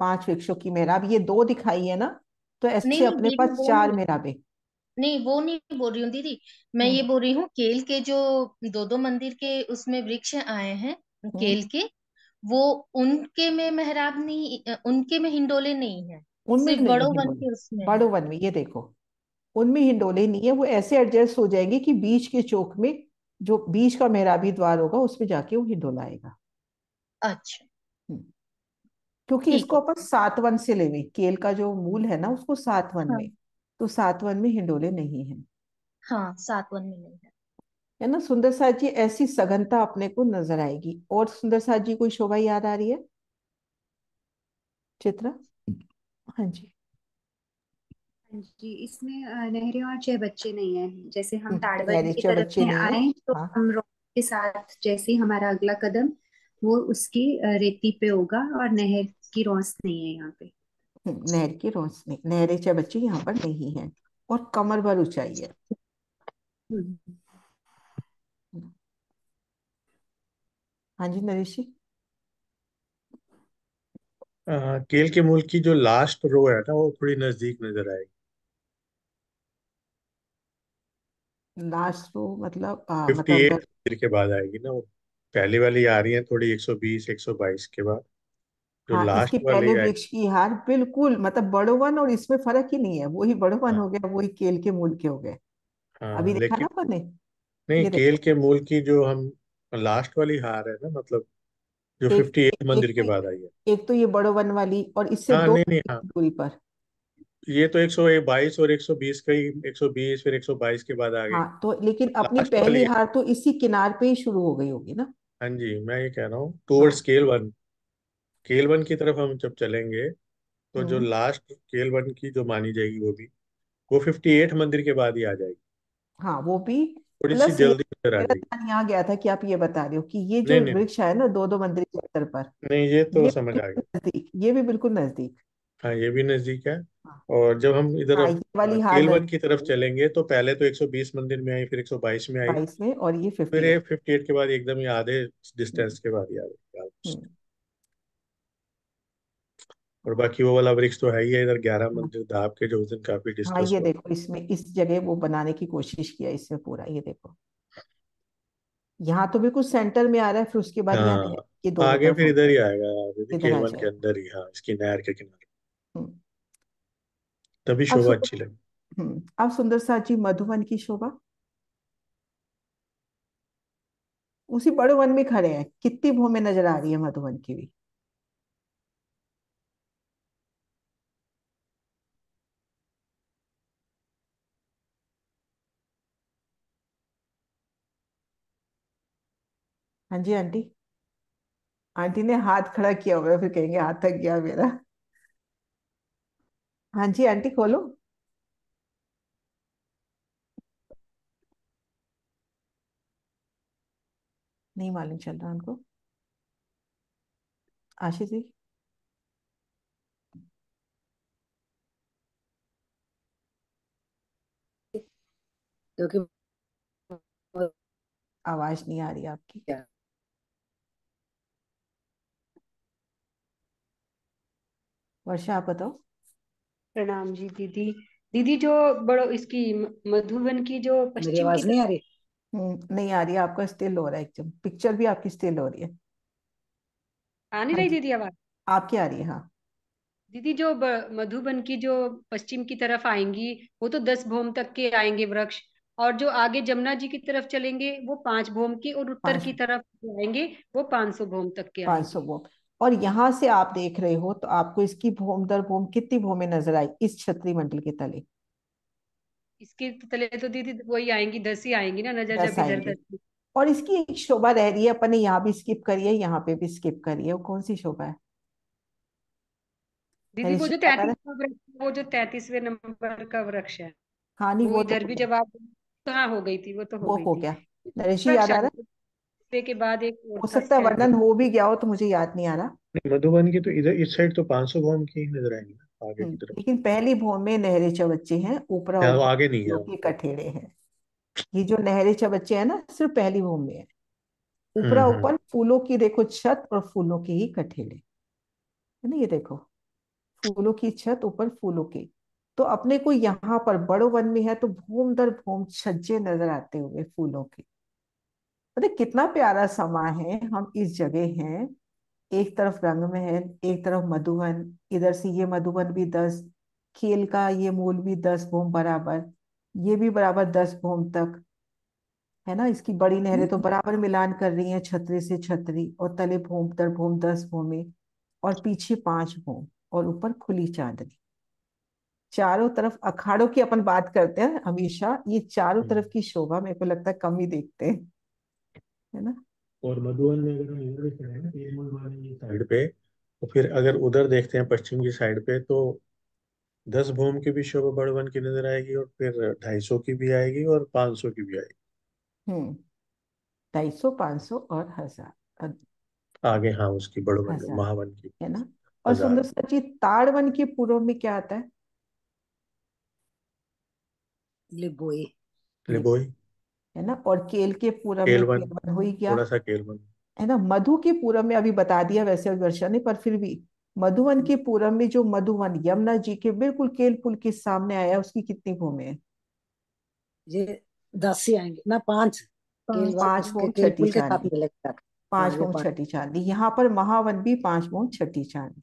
पाँच वृक्षों की मेहराब ये दो दिखाई है ना? तो ऐसे नहीं, अपने नहीं, पास चार मेहराबे नहीं वो नहीं बोल रही हूँ दीदी। मैं ये बोल रही हूँ केल के जो दो दो मंदिर के उसमें वृक्ष आए हैं। केल के वो उनके में मेहराब नहीं उनके में हिंडोले नहीं है। उनमें सिर्फ़ बड़ो वन के उसमें। बड़ो वन में ये देखो उनमें हिंडोले नहीं है वो ऐसे एडजस्ट हो जाएँगे कि बीच के चौक में जो बीच का मेहराबी द्वार होगा उसमें जाके वो हिंडोला आएगा। अच्छा। क्योंकि इसको अपन सातवन से लेवे केल का जो मूल है ना उसको सातवन हाँ. में तो सातवन में हिंडोले नहीं है। हाँ सातवन में नहीं है। है ना? सुंदर साथ जी ऐसी सघनता अपने को नज़र आएगी। और सुंदर साथ जी कोई शोभा याद आ रही है? चित्रा? हाँ जी। जी इसमें नहरें और छह बच्चे नहीं है। जैसे हम ताड़वन की तरफ़ में आए तो हाँ। हम के साथ जैसे हमारा अगला कदम वो उसकी रेती पे होगा और नहर की रोस नहीं है यहाँ पे। हम्म, नहर की रोस नहीं नहरे चाहे बच्चे यहाँ पर नहीं है। और कमर भर ऊंचाई है। हाँ जी नरेश जी। केल के मूल की जो लास्ट रो है ना वो थोड़ी नज़दीक नज़र आएगी। लास्ट रो मतलब आ, फिफ्टी एट मतलब के बाद आएगी ना वो। पहली वाली आ रही है थोड़ी 120 122 के बाद। जो हाँ, लास्ट इसकी वाली पहले वृक्ष की हार बिल्कुल मतलब बड़ो वन और इसमें फ़र्क ही नहीं है। वही बड़ो वन हाँ, हो गया वही केल के मूल के हो गए। हाँ, अभी देखा ना अपन नहीं केल के मूल की जो हम लास्ट वाली हार है ना मतलब जो फिफ्टी एट मंदिर के बाद आई है। एक तो ये बड़ो वन वाली और इससे हाँ, दो नहीं, नहीं, हाँ, दूरी पर। ये तो 122 और 120 का ही 120 फिर 122 के बाद आ गई। हाँ तो लेकिन अपनी पहली हार। तो इसी किनार पे ही शुरू हो गई होगी ना? हाँ जी मैं ये कह रहा हूँ टूवर्ड स्केल वन केल वन की तरफ़ हम जब चलेंगे तो जो लास्ट केल वन की जो मानी जाएगी वो भी वो 58 मंदिर के बाद ही आ जाएगी। हाँ वो भी थोड़ी सी जल्दी नज़र आ गया था कि आप ये बता रहे हो कि ये जो वृक्ष है ना दो दो मंदिर के अंतर पर नहीं ये तो समझ आ गया। नज़दीक ये भी बिल्कुल नज़दीक। हाँ ये भी नज़दीक है। हाँ। और जब हम इधर हाँ, वाली केलवन की तरफ़ चलेंगे तो पहले तो 120 मंदिर में आई फिर 122 में आई। 22 में और ये 58 फिर 58 के बाद एकदम ही आधे डिस्टेंस के बाद ही आ गई हम्म। और बाकी वो वाला वृक्ष तो है ही है इधर ग्यारह। मंदिर धाप के जो उस दिन काफ़ी डिस्कस हाँ ये देखो इसमें इस जगह वो बनाने की कोशिश किया इसमें पूरा ये देखो। यहाँ तो बिल्कुल सेंटर में आ रहा है फिर उसके बाद हाँ, ये दो आगे फिर इधर ही आएगा केलवन के अंदर ही हाँ इसकी नहर के किनारे। हम्म। तभी शोभा अच्छी लगी। हम्म अब सुंदर साची मधुवन की शोभा। उसी बड़े वन में खड़े हैं कितनी भूमि नज़र आ रही है मधुवन की भी? हाँ जी आंटी। आंटी ने हाथ खड़ा किया हुआ है फिर कहेंगे हाथ थक गया मेरा। हाँ जी आंटी खोलो। नहीं मालूम चल रहा उनको। आशीष जी? क्योंकि आवाज़ नहीं आ रही आपकी। वर्षा आप बताओ। प्रणाम जी दीदी। दीदी जो बड़ो इसकी मधुबन की जो पश्चिम आवाज़ नहीं आ रही? हम्म, नहीं आ रही आपका स्टिल हो रहा है एकदम। पिक्चर भी आपकी स्टिल हो रही है। आ नहीं हाँ रही दीदी आवाज़। आपकी आ रही है हाँ। दीदी जो मधुबन की जो पश्चिम की तरफ़ आएँगी वो तो दस भौम तक के आएँगे वृक्ष। और जो आगे जमुना जी की तरफ़ चलेंगे वो पाँच भोम की और उत्तर की तरफ़ आएँगे वो पाँच सौ भोम तक के पाँच सौ भोम। और यहाँ से आप देख रहे हो तो आपको इसकी भूम दर भूम कितनी भूमि नज़र आई इस छत्री मंडल के तले? इसके तले तो दीदी वही आएँगी दस ही आएँगी ना नज़र जब इधर और इसकी एक शोभा रह रही है अपने यहाँ भी स्किप करिए यहाँ पे भी स्किप करिए वो कौन सी शोभा है? दीदी वो जो तैतीस वो जो तैतीसवे नंबर का वृक्ष है। हाँ नहीं वो, तो इधर तो भी जब आप कहाँ हो गई थी वो तो हो वो हो गया। नरेश याद आ रहा है? के बाद एक हो सकता है वर्णन हो भी गया हो तो मुझे याद नहीं आ रहा। मधुबन की तो इधर इस साइड तो 500 भूम की नज़र आएँगी आगे की हम्म, तरफ़। लेकिन पहली भूम में नहरे चबच्चे हैं ऊपर आगे नहीं है। कठेड़े हैं। ये जो नहरे चबच्चे हैं ना सिर्फ़ पहली भूम में है। ऊपरा हम्म, हम्म। ऊपर फूलों की देखो छत और फूलों के ही कठेड़े है ना ये देखो फूलों की छत ऊपर फूलों की। तो अपने को यहाँ पर बड़ो वन में है तो भूम दर भूम छज्जे नज़र आते हुए फूलों के। पता कितना प्यारा समा है हम इस जगह हैं एक तरफ़ रंग महल एक तरफ़ मधुबन इधर से ये मधुबन भी दस खेल का ये मूल भी दस भूम बराबर ये भी बराबर दस भूम तक है ना? इसकी बड़ी नहरें तो बराबर मिलान कर रही हैं छतरी से छतरी और तले भूम दर भूम दस भूमि और पीछे पाँच भूम और ऊपर खुली चांदनी। चारों तरफ़ अखाड़ों की अपन बात करते हैं हमेशा ये चारों तरफ़ की शोभा मेरे को लगता है कम ही देखते हैं। है ना? और मधुबन में अगर हम ये साइड पे तो फिर अगर उधर देखते हैं पश्चिम की साइड पे तो दस भूम की भी शोभा बड़वन की नज़र आएगी और फिर ढाई सौ की भी आएगी और पाँच सौ की भी आएगी। हम्म ढाई सौ पाँच सौ और हज़ार। आगे हाँ उसकी बड़वन महावन की। है ना? और सुंदर सर जी ताड़वन के पूर्व में क्या आता है? लिबोई। लिबोई? है ना? और केल के पूर्व में केलवन हो ही गया थोड़ा सा केलवन। है ना? मधु के पूर्व में अभी बता दिया वैसे वर्षा ने पर फिर भी मधुवन के पूर्व में जो मधुवन यमुना जी के बिल्कुल केल पुल के सामने आया उसकी कितनी भूमि है? ये दस ही आएँगे ना पाँच। पाँच भूम छठी चांदी। पाँच भूम छठी चांदी। यहाँ पर महावन भी पाँच भूम छठी चांदी।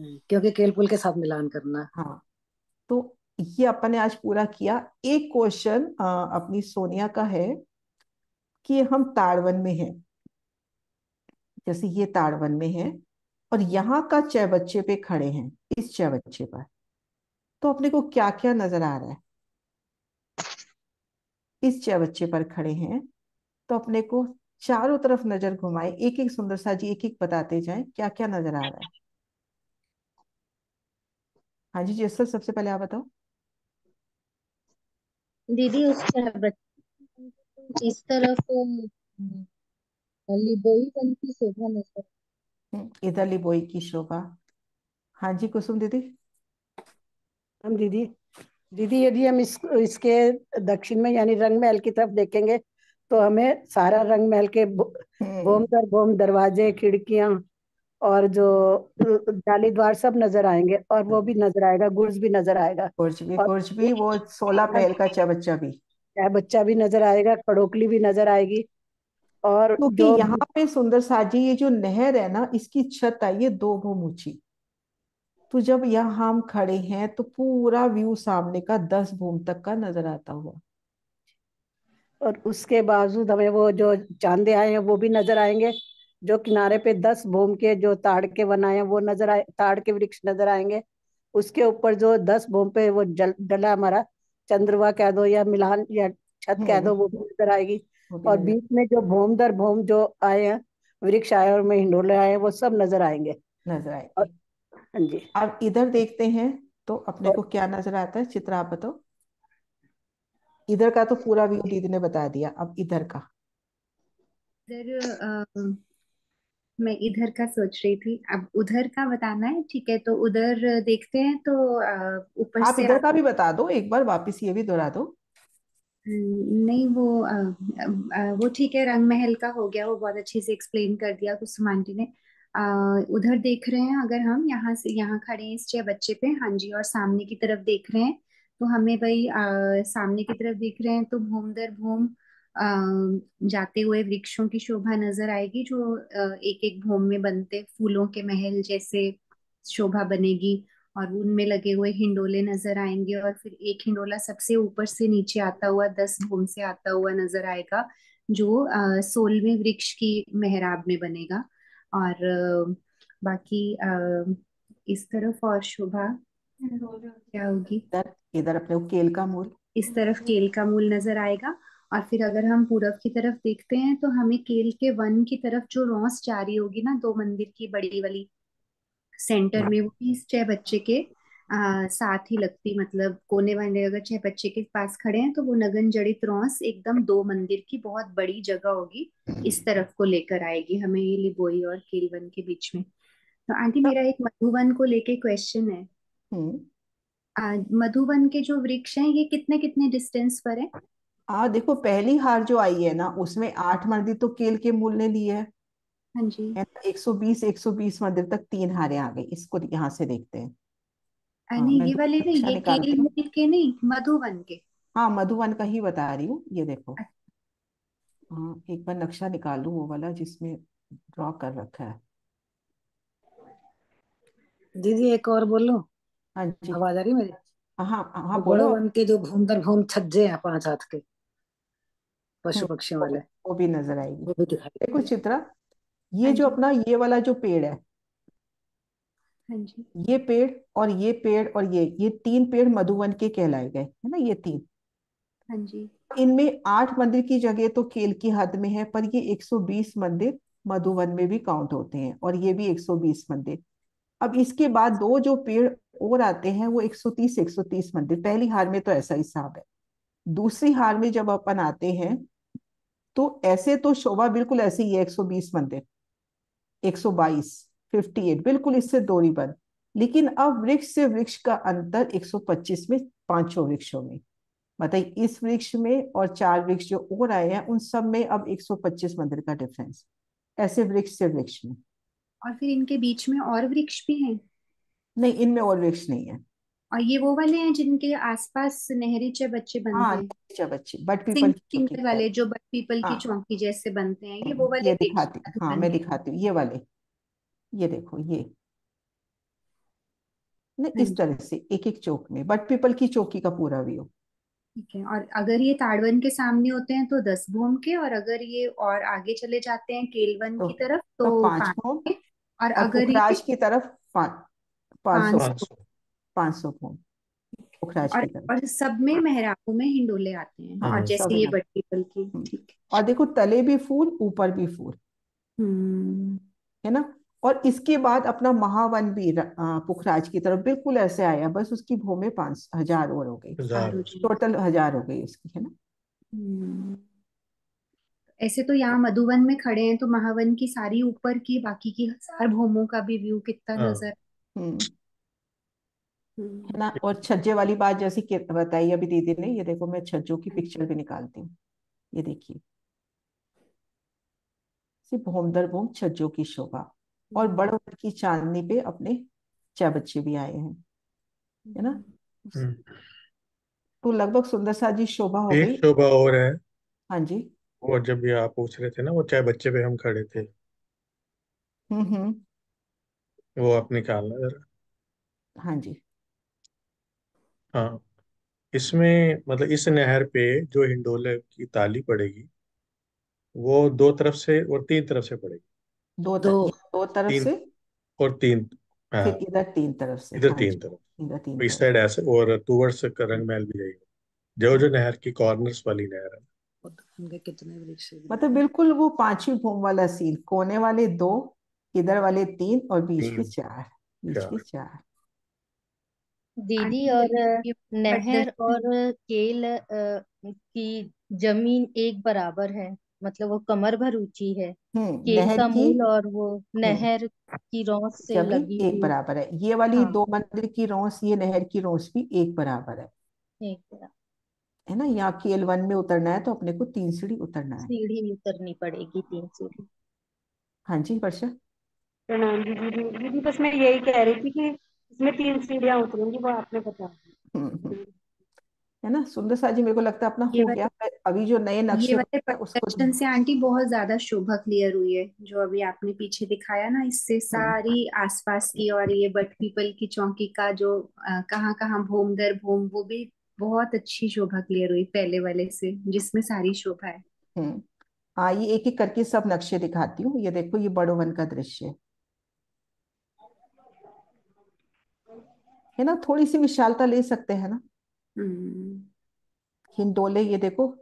हम्म, क्योंकि केलपुल के साथ मिलान करना। हाँ तो ये अपन ने आज पूरा किया। एक क्वेश्चन अपनी सोनिया का है कि हम ताड़वन में हैं। जैसे ये ताड़वन में है और यहाँ का चय बच्चे पे खड़े हैं, इस चय बच्चे पर। तो अपने को क्या क्या नज़र आ रहा है? इस चय बच्चे पर खड़े हैं तो अपने को चारों तरफ़ नज़र घुमाए एक एक सुंदर सा जी एक एक बताते जाए क्या क्या नज़र आ रहा है? हाँ जी जी सर सबसे पहले आप बताओ। दीदी उस इस तरफ़ लिबोई वन की शोभा नज़र हम्म, इधर लिबोई की शोभा। हाँ जी कुसुम दीदी। हम दीदी दीदी यदि हम इस इसके दक्षिण में यानी रंग महल की तरफ़ देखेंगे तो हमें सारा रंग महल के हम्म। बोम दर बोम दरवाजे खिड़कियाँ और जो जाली द्वार सब नज़र आएँगे और वो भी नज़र आएगा गुर्ज भी नज़र आएगा। गुर्ज भी गुर्ज भी वो सोलह महल का चाय बच्चा भी। चाय बच्चा भी नज़र आएगा खड़ोकली भी नज़र आएगी। और क्योंकि तो यहाँ पे सुंदर साजी ये जो नहर है ना इसकी छत आई है दो भूम ऊँची। तो जब यहाँ हम खड़े हैं तो पूरा व्यू सामने का दस भूम तक का नज़र आता हुआ। और उसके बावजूद हमें वो जो चांदे आए हैं वो भी नज़र आएँगे। जो किनारे पे दस भूम के जो ताड़ के बनाए हैं वो नज़र आए ताड़ के वृक्ष नज़र आएँगे। उसके ऊपर जो दस भूम पे वो जल डला हमारा चंद्रवा कह दो या मिलान या छत कह दो वो भी नज़र आएगी। और बीच में जो भूम दर भूम जो आए हैं वृक्ष आए और में हिंडोले आए वो सब नज़र आएँगे। नज़र आएँगे। हाँ जी। अब इधर देखते हैं तो अपने को क्या नज़र आता है? चित्र आप बताओ। इधर का तो पूरा व्यू दीदी ने बता दिया अब इधर का। इधर मैं इधर का सोच रही थी। अब उधर का बताना है ठीक है? तो उधर देखते हैं तो ऊपर आप से इधर का भी बता दो एक बार वापस ये भी दोहरा दो। नहीं वो आ, आ, वो ठीक है रंग महल का हो गया वो बहुत अच्छे से एक्सप्लेन कर दिया कुसुम आंटी ने। आ, उधर देख रहे हैं अगर हम यहाँ से यहाँ खड़े हैं इस छह बच्चे पे हाँ जी और सामने की तरफ़ देख रहे हैं तो हमें भाई सामने की तरफ़ देख रहे हैं तो भूम दर भूम जाते हुए वृक्षों की शोभा नज़र आएगी जो एक एक भूम में बनते फूलों के महल जैसे शोभा बनेगी और उनमें लगे हुए हिंडोले नज़र आएँगे और फिर एक हिंडोला सबसे ऊपर से नीचे आता हुआ दस भूम से आता हुआ नज़र आएगा जो सोलहवें वृक्ष की मेहराब में बनेगा और आ, बाकी आ, इस तरफ़ और शोभा क्या होगी? इधर इधर अपने केल का मूल। इस तरफ़ केल का मूल नज़र आएगा और फिर अगर हम पूरब की तरफ़ देखते हैं तो हमें केल के वन की तरफ़ जो रौस जा रही होगी ना दो मंदिर की बड़ी वाली सेंटर में वो भी छह बच्चे के आ, साथ ही लगती मतलब कोने वाले अगर छह बच्चे के पास खड़े हैं तो वो नगन जड़ित रौस एकदम दो मंदिर की बहुत बड़ी जगह होगी इस तरफ़ को लेकर आएगी हमें ये लिबोई और केलवन के बीच में। तो आंटी मेरा एक मधुवन को लेके क्वेश्चन है। मधुवन के जो वृक्ष हैं ये कितने कितने डिस्टेंस पर है? आ देखो पहली हार जो आई है ना उसमें आठ मंदिर तो केल के मूल ने लिए है। हाँ जी। एक सौ बीस एक सौ बीस मंदिर तक तीन हारे आ गई। इसको यहाँ से देखते हैं। हाँ, नहीं ये वाले नहीं ये केल मूल के नहीं मधुवन के। हाँ मधुवन का ही बता रही हूँ ये देखो। अच्छा। हाँ एक बार नक्शा निकालू वो वाला जिसमें ड्रॉ कर रखा है। दीदी एक और बोलो। हाँ जी। आवाज़ आ रही मेरी? हाँ हाँ, हाँ बोलो। वन के जो भूमदर घूम छज्जे हैं पाँच हाथ के। पशु पक्षियों वाले। वो भी नज़र आएगी। वो भी दिखाई देखो चित्रा ये जो अपना ये वाला जो पेड़ है हाँ जी। ये पेड़ और ये पेड़ और ये ये तीन पेड़ मधुवन के कहलाए गए है ना ये तीन। हाँ जी। इनमें आठ मंदिर की जगह तो केल की हद में है पर ये 120 मंदिर मधुवन में भी काउंट होते हैं और ये भी 120 मंदिर। अब इसके बाद दो जो पेड़ और आते हैं वो 130 130 मंदिर। पहली हार में तो ऐसा हिसाब है। दूसरी हार में जब अपन आते हैं तो ऐसे तो शोभा बिल्कुल ऐसे ही है 120 मंदिर 122 58 बिल्कुल इससे दोरी बंद लेकिन अब वृक्ष से वृक्ष का अंतर 125 में पाँचों वृक्षों में। बताइए इस वृक्ष में और चार वृक्ष जो और आए हैं उन सब में अब 125 मंदिर का डिफरेंस ऐसे वृक्ष से वृक्ष में। और फिर इनके बीच में और वृक्ष भी हैं? नहीं इनमें और वृक्ष नहीं है। और ये वो वाले हैं जिनके आसपास नहरी चे बच्चे बनते हाँ, हैं। बच्चे बट पीपल की वाले जो बट पीपल हाँ, की चौकी जैसे बनते हैं ये वो वाले ये दिखाती हूँ। हाँ मैं दिखाती हूँ ये वाले। ये देखो ये। नहीं इस हाँ। तरह से एक एक चौक में बट पीपल की चौकी का पूरा व्यू। ठीक है और अगर ये ताड़वन के सामने होते हैं तो दस भूम के और अगर ये और आगे चले जाते हैं केलवन तो, की तरफ़ तो, तो पाँच भूम और अगर राज की तरफ़ पाँच सौ पाँच सौ भूम और, और सब में मेहराबों में हिंडोले आते हैं। हाँ, और जैसे ये बट पीपल की हम्म। और देखो तले भी फूल ऊपर भी फूल। हम्म। है ना? और इसके बाद अपना महावन भी पुखराज की तरफ़ बिल्कुल ऐसे आया। बस उसकी भूमि पाँच हज़ार और हो गई। टोटल हज़ार हो गई उसकी है ना? हम्म। ऐसे तो यहाँ मधुवन में खड़े हैं तो महावन की सारी ऊपर की बाकी की हज़ार भूमों का भी व्यू कितना हाँ। नज़र हम्म। है ना? और छज्जे वाली बात जैसी बताई अभी दीदी ने ये देखो मैं छज्जों की पिक्चर भी निकालती हूँ। ये देखिए। भूम दर भूम छज्जों की शोभा। और बड़ों की चांदनी पे अपने चार बच्चे भी आए हैं है ना? हम्म। तो लगभग सुंदर सा जी शोभा हो गई। शोभा और है। हाँ जी। और जब भी आप पूछ रहे थे ना वो चाय बच्चे पे हम खड़े थे। हम्म हम्म। वो आप निकालना जरा। हाँ जी। हाँ इसमें मतलब इस नहर पे जो हिंडोले की ताली पड़ेगी वो दो तरफ़ से और तीन तरफ़ से पड़ेगी। दो दो, दो तरफ़ तीन से? और तीन हाँ। फिर इधर तीन तरफ़ से। इधर हाँ तीन जी तरफ़। इधर तीन इस तरफ़। साइड ऐसे और टूवर्ड्स रंग महल भी जाएगी जो जो नहर की कॉर्नर्स वाली नहर है। उनके कितने वृक्ष मतलब बिल्कुल वो पांचवी भूम वाला सीन कोने वाले दो इधर वाले तीन और बीच के तीन चार बीच के चार। दीदी और नहर और केल की ज़मीन एक बराबर है मतलब वो कमर भर ऊँची है। हम्म केल नहर का की मूल और वो हम्म। नहर की रौस से ज़मीन लगी एक हुई। बराबर है। ये वाली हाँ। दो मंदिर की रौस ये नहर की रौस भी एक बराबर है। एक बराबर। है ना? यहाँ केल वन में उतरना है तो अपने को तीन सीढ़ी उतरना है। सीढ़ी उतरनी पड़ेगी तीन सीढ़ी। हाँ जी वर्षा। प्रणाम दीदी दीदी। दीदी बस मैं यही कह रही थी कि इसमें तीन सीढ़ियाँ उतरेंगी वो आपने बताया हम्म हम्म। है ना? सुंदर सा जी मेरे को लगता है अपना हो गया। अभी जो नए नक्शे ये वाले उसको से आंटी बहुत ज़्यादा शोभा क्लियर हुई है जो अभी आपने पीछे दिखाया ना इससे सारी आसपास की और ये बट पीपल की चौकी का जो कहाँ कहाँ भूम दर भूम वो भी बहुत अच्छी शोभा क्लियर हुई पहले वाले से जिसमें सारी शोभा है। हम्म। हाँ ये एक एक करके सब नक्शे दिखाती हूँ। ये देखो ये बड़ो वन का दृश्य है। ना? थोड़ी सी विशालता ले सकते हैं ना? हम्म। हिंडोले ये देखो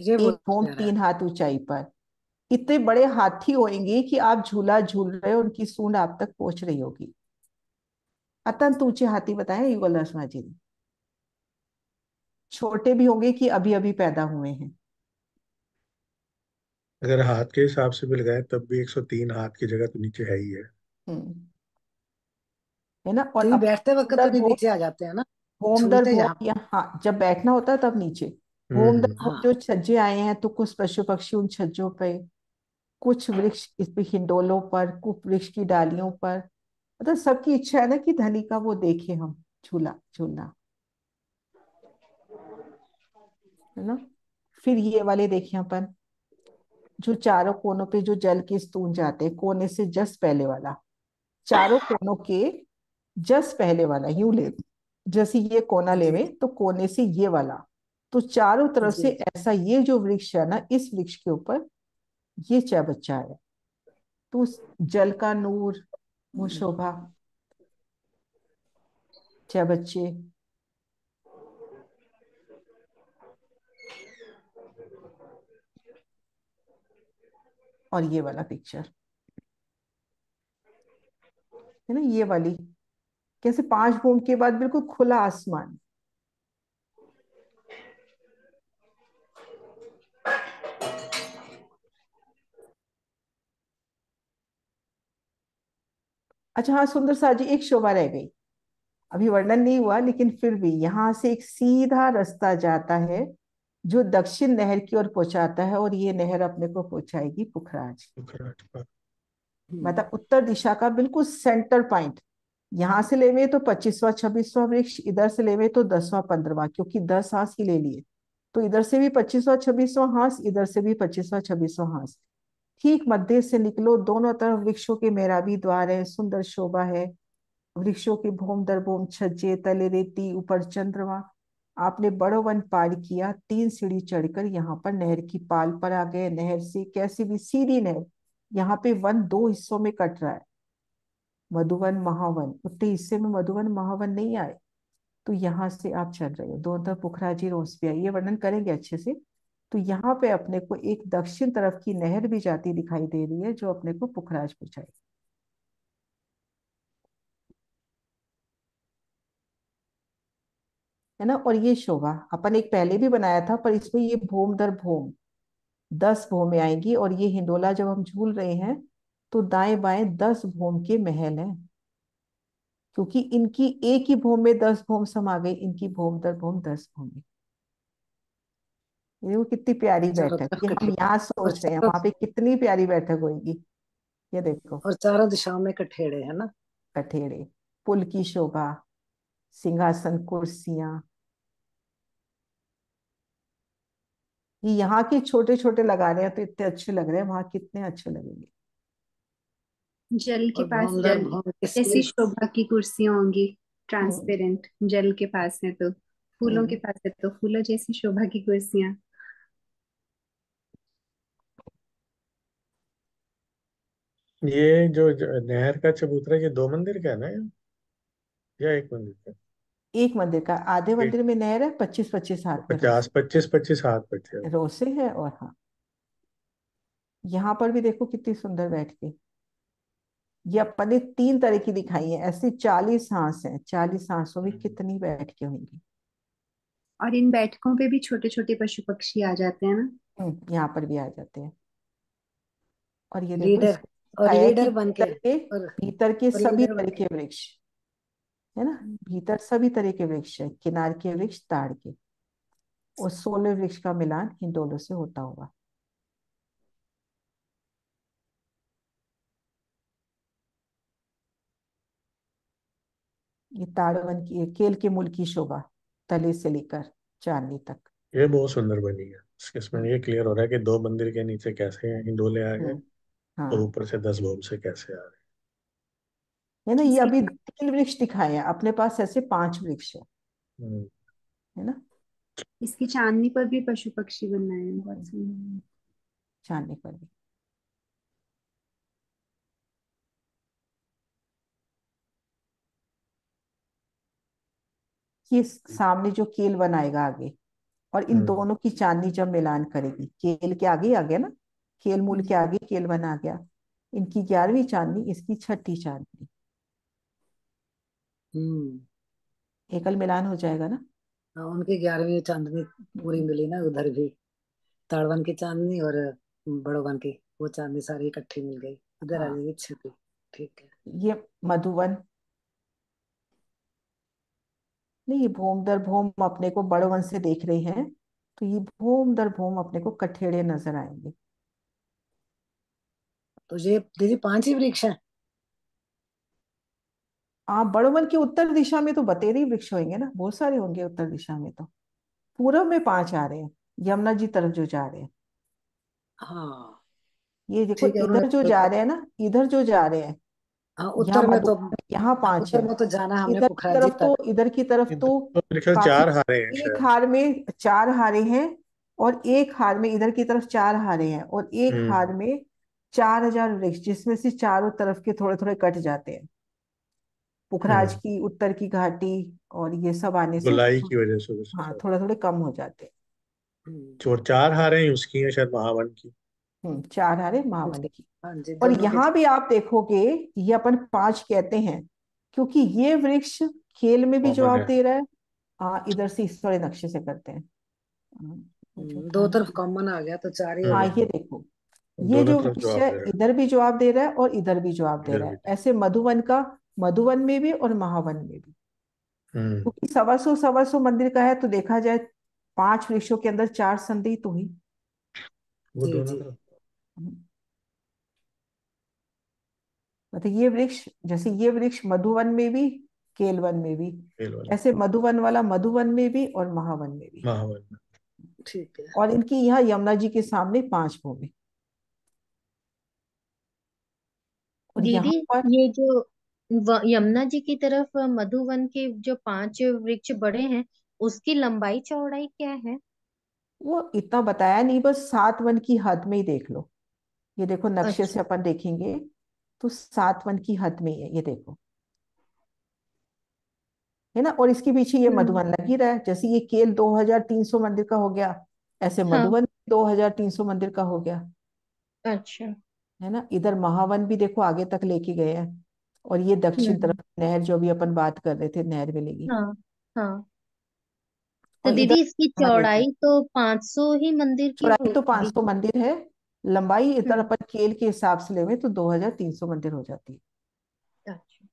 ये एक होम तीन हाथ ऊंचाई पर। इतने बड़े हाथी होंगे कि आप झूला झूल रहे हो उनकी सूंड आप तक पहुँच रही होगी। अत्यंत ऊँचे हाथी बताए युगल रश्मा जी ने। छोटे भी होंगे कि अभी अभी पैदा हुए हैं। अगर हाथ के हिसाब से भी लगाए तब भी 103 हाथ की जगह तो नीचे है ही है। हम्म। है ना? और अब बैठते वक्त तो नीचे आ जाते हैं ना? होम दर भोम हाँ जब बैठना होता है तब नीचे। होम दर हाँ। जो छज्जे आए हैं तो कुछ पशु पक्षी उन छज्जों पे कुछ वृक्ष इस पे हिंडोलों पर कुछ वृक्ष की डालियों पर। मतलब तो सबकी इच्छा है ना कि धनी का वो देखे हम झूला झूलना। है ना? फिर ये वाले देखे अपन जो चारों कोनों पे जो जल के स्तून जाते हैं कोने से जस्ट पहले वाला। चारों कोनों के जस्ट पहले वाला यूँ ले जैसे ये कोना लेवे तो कोने से ये वाला। तो चारों तरफ़ से ऐसा ये जो वृक्ष है ना इस वृक्ष के ऊपर ये चाय बच्चा है। तो जल का नूर वो शोभा चाय बच्चे। और ये वाला पिक्चर है ना ये वाली। कैसे पाँच बूंद के बाद बिल्कुल खुला आसमान। अच्छा हाँ सुंदर सा जी एक शोभा रह गई। अभी वर्णन नहीं हुआ लेकिन फिर भी यहाँ से एक सीधा रास्ता जाता है जो दक्षिण नहर की ओर पहुंचाता है और ये नहर अपने को पहुंचाएगी पुखराज। मतलब उत्तर दिशा का बिल्कुल सेंटर पॉइंट यहाँ से लेवे तो पच्चीसवा, छब्बीसवा वृक्ष, इधर से लेवे तो दसवां पंद्रवा क्योंकि दस हांस ही ले लिए। तो इधर से भी पच्चीसवा, छब्बीसवा हांस, इधर से भी पच्चीसवा, छब्बीसवा हांस। ठीक, मध्य से निकलो। दोनों तरफ़ वृक्षों के मेरा भी द्वार है, सुंदर शोभा है। वृक्षों के भोम दर भूम, छज्जे, तले रेती, ऊपर चंद्रमा। आपने बड़ो वन पार किया, तीन सीढ़ी चढ़कर यहाँ पर नहर की पाल पर आ गए। नहर से कैसी भी सीधी नहर, यहाँ पे वन दो हिस्सों में कट रहा है। मधुवन महावन। उतने हिस्से में मधुवन महावन नहीं आए। तो यहाँ से आप चल रहे हो। दोनों तरफ़ पुखराजी रोसपिया ये वर्णन करेंगे अच्छे से। तो यहाँ पे अपने को एक दक्षिण तरफ़ की नहर भी जाती दिखाई दे रही है, जो अपने को पुखराज पहुंचाएगी है ना? और ये शोभा, अपन एक पहले भी बनाया था, पर इसमें ये भूम दर भूम, दस भूमें आएँगी। और ये हिंडोला जब हम झूल रहे हैं तो दाएँ बाएँ दस भूम के महल हैं। क्योंकि इनकी एक ही भूम में दस भूम समा गई इनकी भूम दर भूम दस भूमि वो कितनी प्यारी बैठक ये हम यहाँ सोच रहे हैं वहाँ पे कितनी प्यारी बैठक होगी ये देखो। और चारों दिशाओं में कठेड़े है ना? कठेड़े पुल की शोभा सिंहासन कुर्सियाँ। ये यहाँ के छोटे छोटे लगा रहे हैं तो इतने अच्छे लग रहे हैं वहाँ कितने अच्छे लगेंगे। जल के पास जल ऐसी शोभा की कुर्सियाँ होंगी ट्रांसपेरेंट जल के पास है तो फूलों के पास है तो फूलों जैसी शोभा की कुर्सियाँ। ये जो, जो नहर का चबूतरा ये दो मंदिर का है ना? या एक मंदिर का? एक मंदिर का आधे मंदिर में नहर है पच्चीस पच्चीस हाथ पचास पच्चीस पच्चीस हाथ पे रोसे है और हाँ। यहाँ पर भी देखो कितनी सुंदर बैठ के। ये अपन ने तीन तरह की दिखाई है। ऐसी चालीस सांस है। चालीस सांसों में कितनी बैठ के होंगी? और इन बैठकों पे भी छोटे छोटे पशु पक्षी आ जाते हैं ना? हम्म, यहाँ पर भी आ जाते हैं। और ये लीडर और लीडर बन के भीतर के सभी तरह के वृक्ष है ना? भीतर सभी तरह के वृक्ष है किनार के वृक्ष ताड़ के। और सोलह वृक्ष का मिलान इन दोनों से होता हुआ ये ताड़वन की केल के मूल की शोभा तले से लेकर चांदनी तक। ये बहुत सुंदर बनी है। इसमें ये क्लियर हो रहा है कि दो मंदिर के नीचे कैसे हिंडोले आ गए हाँ और ऊपर से दस भोग से कैसे आ रहे है। ना ये अभी तीन वृक्ष दिखाए हैं अपने पास ऐसे पाँच वृक्ष है। है ना? इसकी चांदनी पर भी पशु पक्षी बनाए हैं बहुत सुंदर। चांदनी पर भी। ये सामने जो केल बनाएगा आगे और इन दोनों की चांदनी जब मिलान करेगी केल के आगे आ गया ना केल मूल के आगे केल बना गया इनकी ग्यारहवीं चांदनी इसकी छठी चांदनी। एकल मिलान हो जाएगा ना? हाँ उनकी ग्यारहवीं चांदनी पूरी मिली ना उधर भी। ताड़वन की चांदनी और बड़ोवन की वो चांदनी सारी इकट्ठी मिल गई। उधर आ जाएगी छठी ठीक है। ये मधुवन नहीं ये भूम दर भूम अपने को बड़वन से देख रहे हैं तो ये भूम दर भूम अपने को कठेड़े नज़र आएँगे। तो ये दीदी पाँच ही वृक्ष हैं। आप बड़वन की उत्तर दिशा में तो बतेरे वृक्ष होंगे ना बहुत सारे होंगे उत्तर दिशा में तो। पूर्व में पाँच आ रहे हैं यमुना जी तरफ़ जो जा रहे हैं। हाँ। ये देखो इधर जो जा रहे हैं ना इधर जो जा रहे हैं हाँ उत्तर में तो यहाँ पाँच है। में तो जाना हमने इधर की तरफ़ तो इधर की तरफ़ तो चार हारे हैं एक हार में चार हारे हैं और एक हार में इधर की तरफ़ चार हारे हैं और एक हार में चार हज़ार वृक्ष जिसमें से चारों तरफ़ के थोड़े थोड़े कट जाते हैं। पुखराज की उत्तर की घाटी और ये सब आने से गोलाई की वजह से हाँ थोड़े थोड़े कम हो जाते और चार हारे उसकी है शायद महावन की? चार हारे महावन की और यहाँ भी आप देखोगे ये अपन पाँच कहते हैं क्योंकि ये वृक्ष खेल में भी जवाब दे रहा है हाँ इधर से इस थोड़े नक्शे से करते हैं। दो तरफ़ कॉमन आ गया तो चार ही हाँ ये देखो। ये जो वृक्ष है इधर भी जवाब दे रहा है और इधर भी जवाब दे रहा है। ऐसे मधुवन का मधुवन में भी और महावन में भी। क्योंकि सवा सौ सवा सौ मंदिर का है तो देखा जाए पाँच वृक्षों के अंदर चार संधि तो हुई। वो दोनों मतलब ये वृक्ष जैसे ये वृक्ष मधुवन में भी केलवन में भी। केलवन। ऐसे मधुवन वाला मधुवन में भी और महावन में भी। महावन। ठीक है। और इनकी यहाँ यमुना जी के सामने पाँच भूमि। दीदी पर... ये जो यमुना जी की तरफ़ मधुवन के जो पाँच वृक्ष बड़े हैं उसकी लंबाई चौड़ाई क्या है? वो इतना बताया नहीं बस सात वन की हद में ही देख लो। ये देखो नक्शे अच्छा। से अपन देखेंगे तो सात वन की हद में है ये देखो। है ना? और इसके पीछे ये मधुवन लग ही रहा है। जैसे ये केल 2300 मंदिर का हो गया ऐसे हाँ। मधुवन 2300 मंदिर का हो गया। अच्छा। है ना? इधर महावन भी देखो आगे तक लेके गए हैं। और ये दक्षिण तरफ़ नहर जो भी अपन बात कर रहे थे नहर मिलेगी। हाँ हाँ। तो दीदी इसकी चौड़ाई तो 500 ही मंदिर की चौड़ाई तो 500 मंदिर है। लंबाई इधर अपन केल के हिसाब से ले तो 2300 मंदिर हो जाती है। अच्छा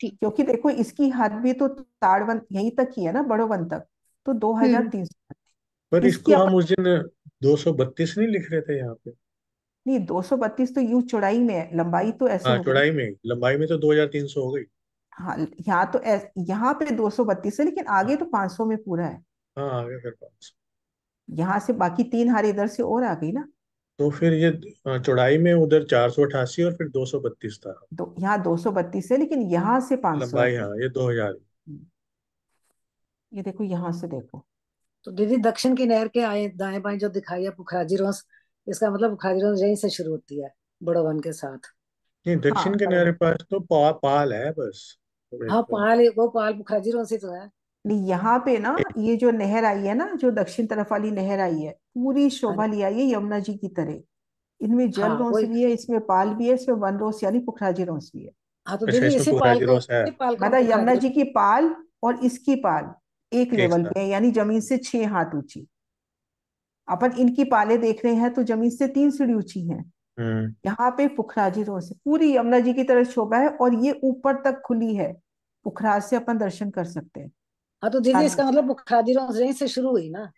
क्योंकि देखो इसकी हद भी तो ताड़वन यहीं तक ही है ना बड़ोवन तक तो 2300 पर इसको हम उस दिन 232 नहीं लिख रहे थे यहाँ पे? नहीं 232 तो यू चौड़ाई में है लंबाई तो ऐसे हाँ चौड़ाई में लंबाई में तो 2300 हो गई। हाँ यहाँ तो यहाँ पे 232 है लेकिन आगे तो 500 में पूरा है। हाँ आगे फिर 500 यहाँ से बाकी तीन हार इधर से और आ गई ना। तो फिर ये चौड़ाई में उधर चार सौ अठासी और फिर दो सौ बत्तीस था। तो यहाँ दो सौ बत्तीस है लेकिन यहाँ से पाँच सौ लंबाई हाँ ये दो हज़ार। ये देखो यहाँ से देखो। तो दीदी दक्षिण की नहर के आए दाएँ बाएँ जो दिखाई है पुखराजी रोस इसका मतलब पुखराजी रोस यहीं से शुरू होती है बड़ो वन के साथ। नहीं दक्षिण हाँ, के नहर पास तो पा, पाल है बस। हाँ पाल वो पाल पुखराजी रोस ही तो है। नहीं यहाँ पे ना ये जो नहर आई है ना जो दक्षिण तरफ़ वाली नहर आई है पूरी शोभा ली आई है यमुना जी की तरह। इनमें जल हाँ, रोस भी है इसमें पाल भी है इसमें वन रोस यानी पुखराजी रोस भी है। हाँ तो देखिए इसी पाल को मतलब यमुना जी की पाल और इसकी पाल एक लेवल पे है यानी ज़मीन से छह हाथ ऊँची। अपन इनकी पाले देख रहे हैं तो ज़मीन से तीन सीढ़ी ऊँची है। यहाँ पे पुखराजी रोस पूरी यमुना जी की तरह शोभा है और ये ऊपर तक खुली है। पुखराज से अपन दर्शन कर सकते हैं। हाँ तो दीदी इसका मतलब बुखारी यहीं से शुरू हुई ना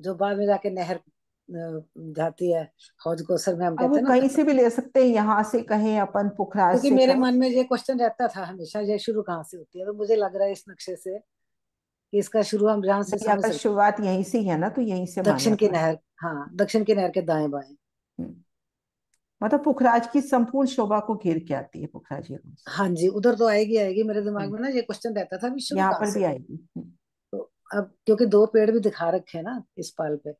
जो बाद में जाके नहर जाती है हौज कोसर में हम कहते हैं कहीं से भी ले सकते हैं यहाँ से कहें अपन पुखरा क्योंकि मेरे मन में ये क्वेश्चन रहता था हमेशा ये शुरू कहाँ से होती है? तो मुझे लग रहा है इस नक्शे से कि इसका शुरू हम जहाँ से समझ सकते शुरुआत यहीं से है ना तो यहीं से दक्षिण की नहर हाँ दक्षिण की नहर के दाएँ बाएँ। हम्म। मतलब पुखराज की संपूर्ण शोभा को घेर के आती है पुखराज ये हाँ जी उधर तो आएगी आएगी मेरे दिमाग हम्म। में ना ये क्वेश्चन रहता था यहाँ पर भी आएगी हम्म। तो अब क्योंकि दो पेड़ भी दिखा रखे हैं ना इस पाल पे।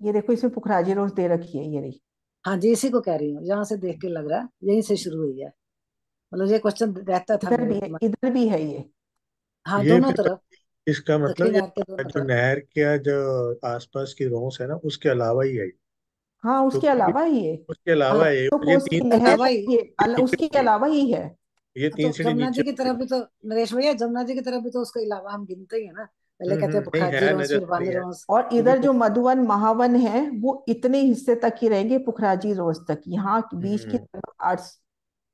ये देखो इसमें पुखराजी रोज दे रखी है ये रही। हाँ जी इसी को कह रही हूँ यहाँ से देख के लग रहा है यहीं से शुरू हुई है। मतलब ये क्वेश्चन रहता था इधर भी है इधर भी है ये। हाँ ये दोनों तरफ़। इसका मतलब जो नहर के जो आसपास की रोस है ना उसके अलावा ही है। हाँ उसके तो अलावा ही है। उसके अलावा है तो ये तीन अलावा ही ये उसके अलावा ही है। ये तीन तो जमुना जी की तरफ़ भी तो नरेश भैया जमुना जी की तरफ़ भी तो उसके अलावा हम गिनते ही है ना। पहले कहते हैं पुखराजी रोस फिर रोस और इधर जो मधुवन महावन है वो इतने हिस्से तक ही रहेंगे पुखराजी रोज तक। यहाँ बीच की तरफ़ आठ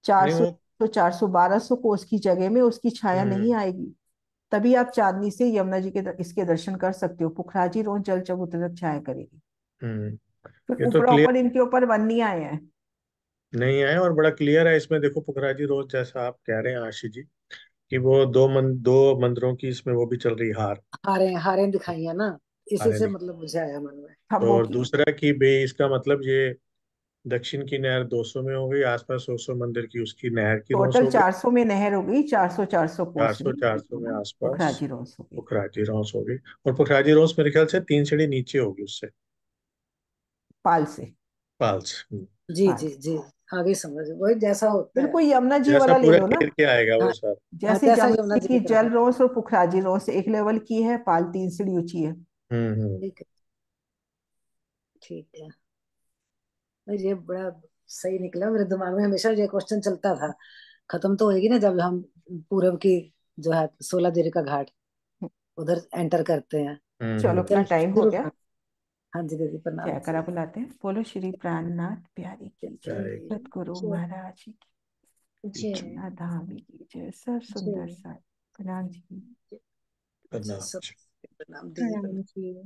चार सौ तो चार सौ बारह सौ कोस की जगह में उसकी छाया नहीं आएगी। तभी आप चांदनी से यमुना जी के इसके दर्शन कर सकते हो। पुखराजी रोज जल चबूतरे तक छाया करेगी। फिर ऊपर तो ऊपर इनके ऊपर वन नहीं आए हैं। नहीं आए और बड़ा क्लियर है इसमें। देखो पुखराजी रोज जैसा आप कह रहे हैं आशीष जी कि वो दो मन दो मंदिरों की इसमें वो भी चल रही हार। हारे हारे दिखाई है ना। इसी से मतलब मुझे आया मन में। और दूसरा की बे इसका मतलब ये दक्षिण की नहर 200 में हो गई आसपास 100 मंदिर की उसकी नहर की टोटल 400 में नहर हो गई 400 400 400 400 में। आसपास। पुखराजी रोस हो गई पुखराजी रोस हो गई और पुखराजी रोस मेरे ख्याल से तीन सीढ़ी नीचे होगी उससे। पाल से पाल से हम्म। जी जी जी आगे समझ वही जैसा होता है। बिल्कुल यमुना जी वाला ले लो ना। के आएगा वो हाँ। सर। जैसे हाँ, यमुना जी की जल रोस और पुखराजी रोस एक लेवल की है पाल तीन सीढ़ी ऊँची है। हम्म, हम्म। ठीक है। ठीक है। ये बड़ा सही निकला। मेरे दिमाग में हमेशा ये क्वेश्चन चलता था। खत्म तो होगी ना जब हम पूरब की जो है सोलह देरी का घाट उधर एंटर करते हैं। चलो अपना टाइम हो गया। हाँ जी दीदी प्रणाम क्या करा बुलाते हैं? बोलो श्री प्राणनाथ प्यारी की जय सतगुरु महाराज की जय। धामी की जय। सर सुंदर सा। प्रणाम जी। प्रणाम जी। प्रणाम जी।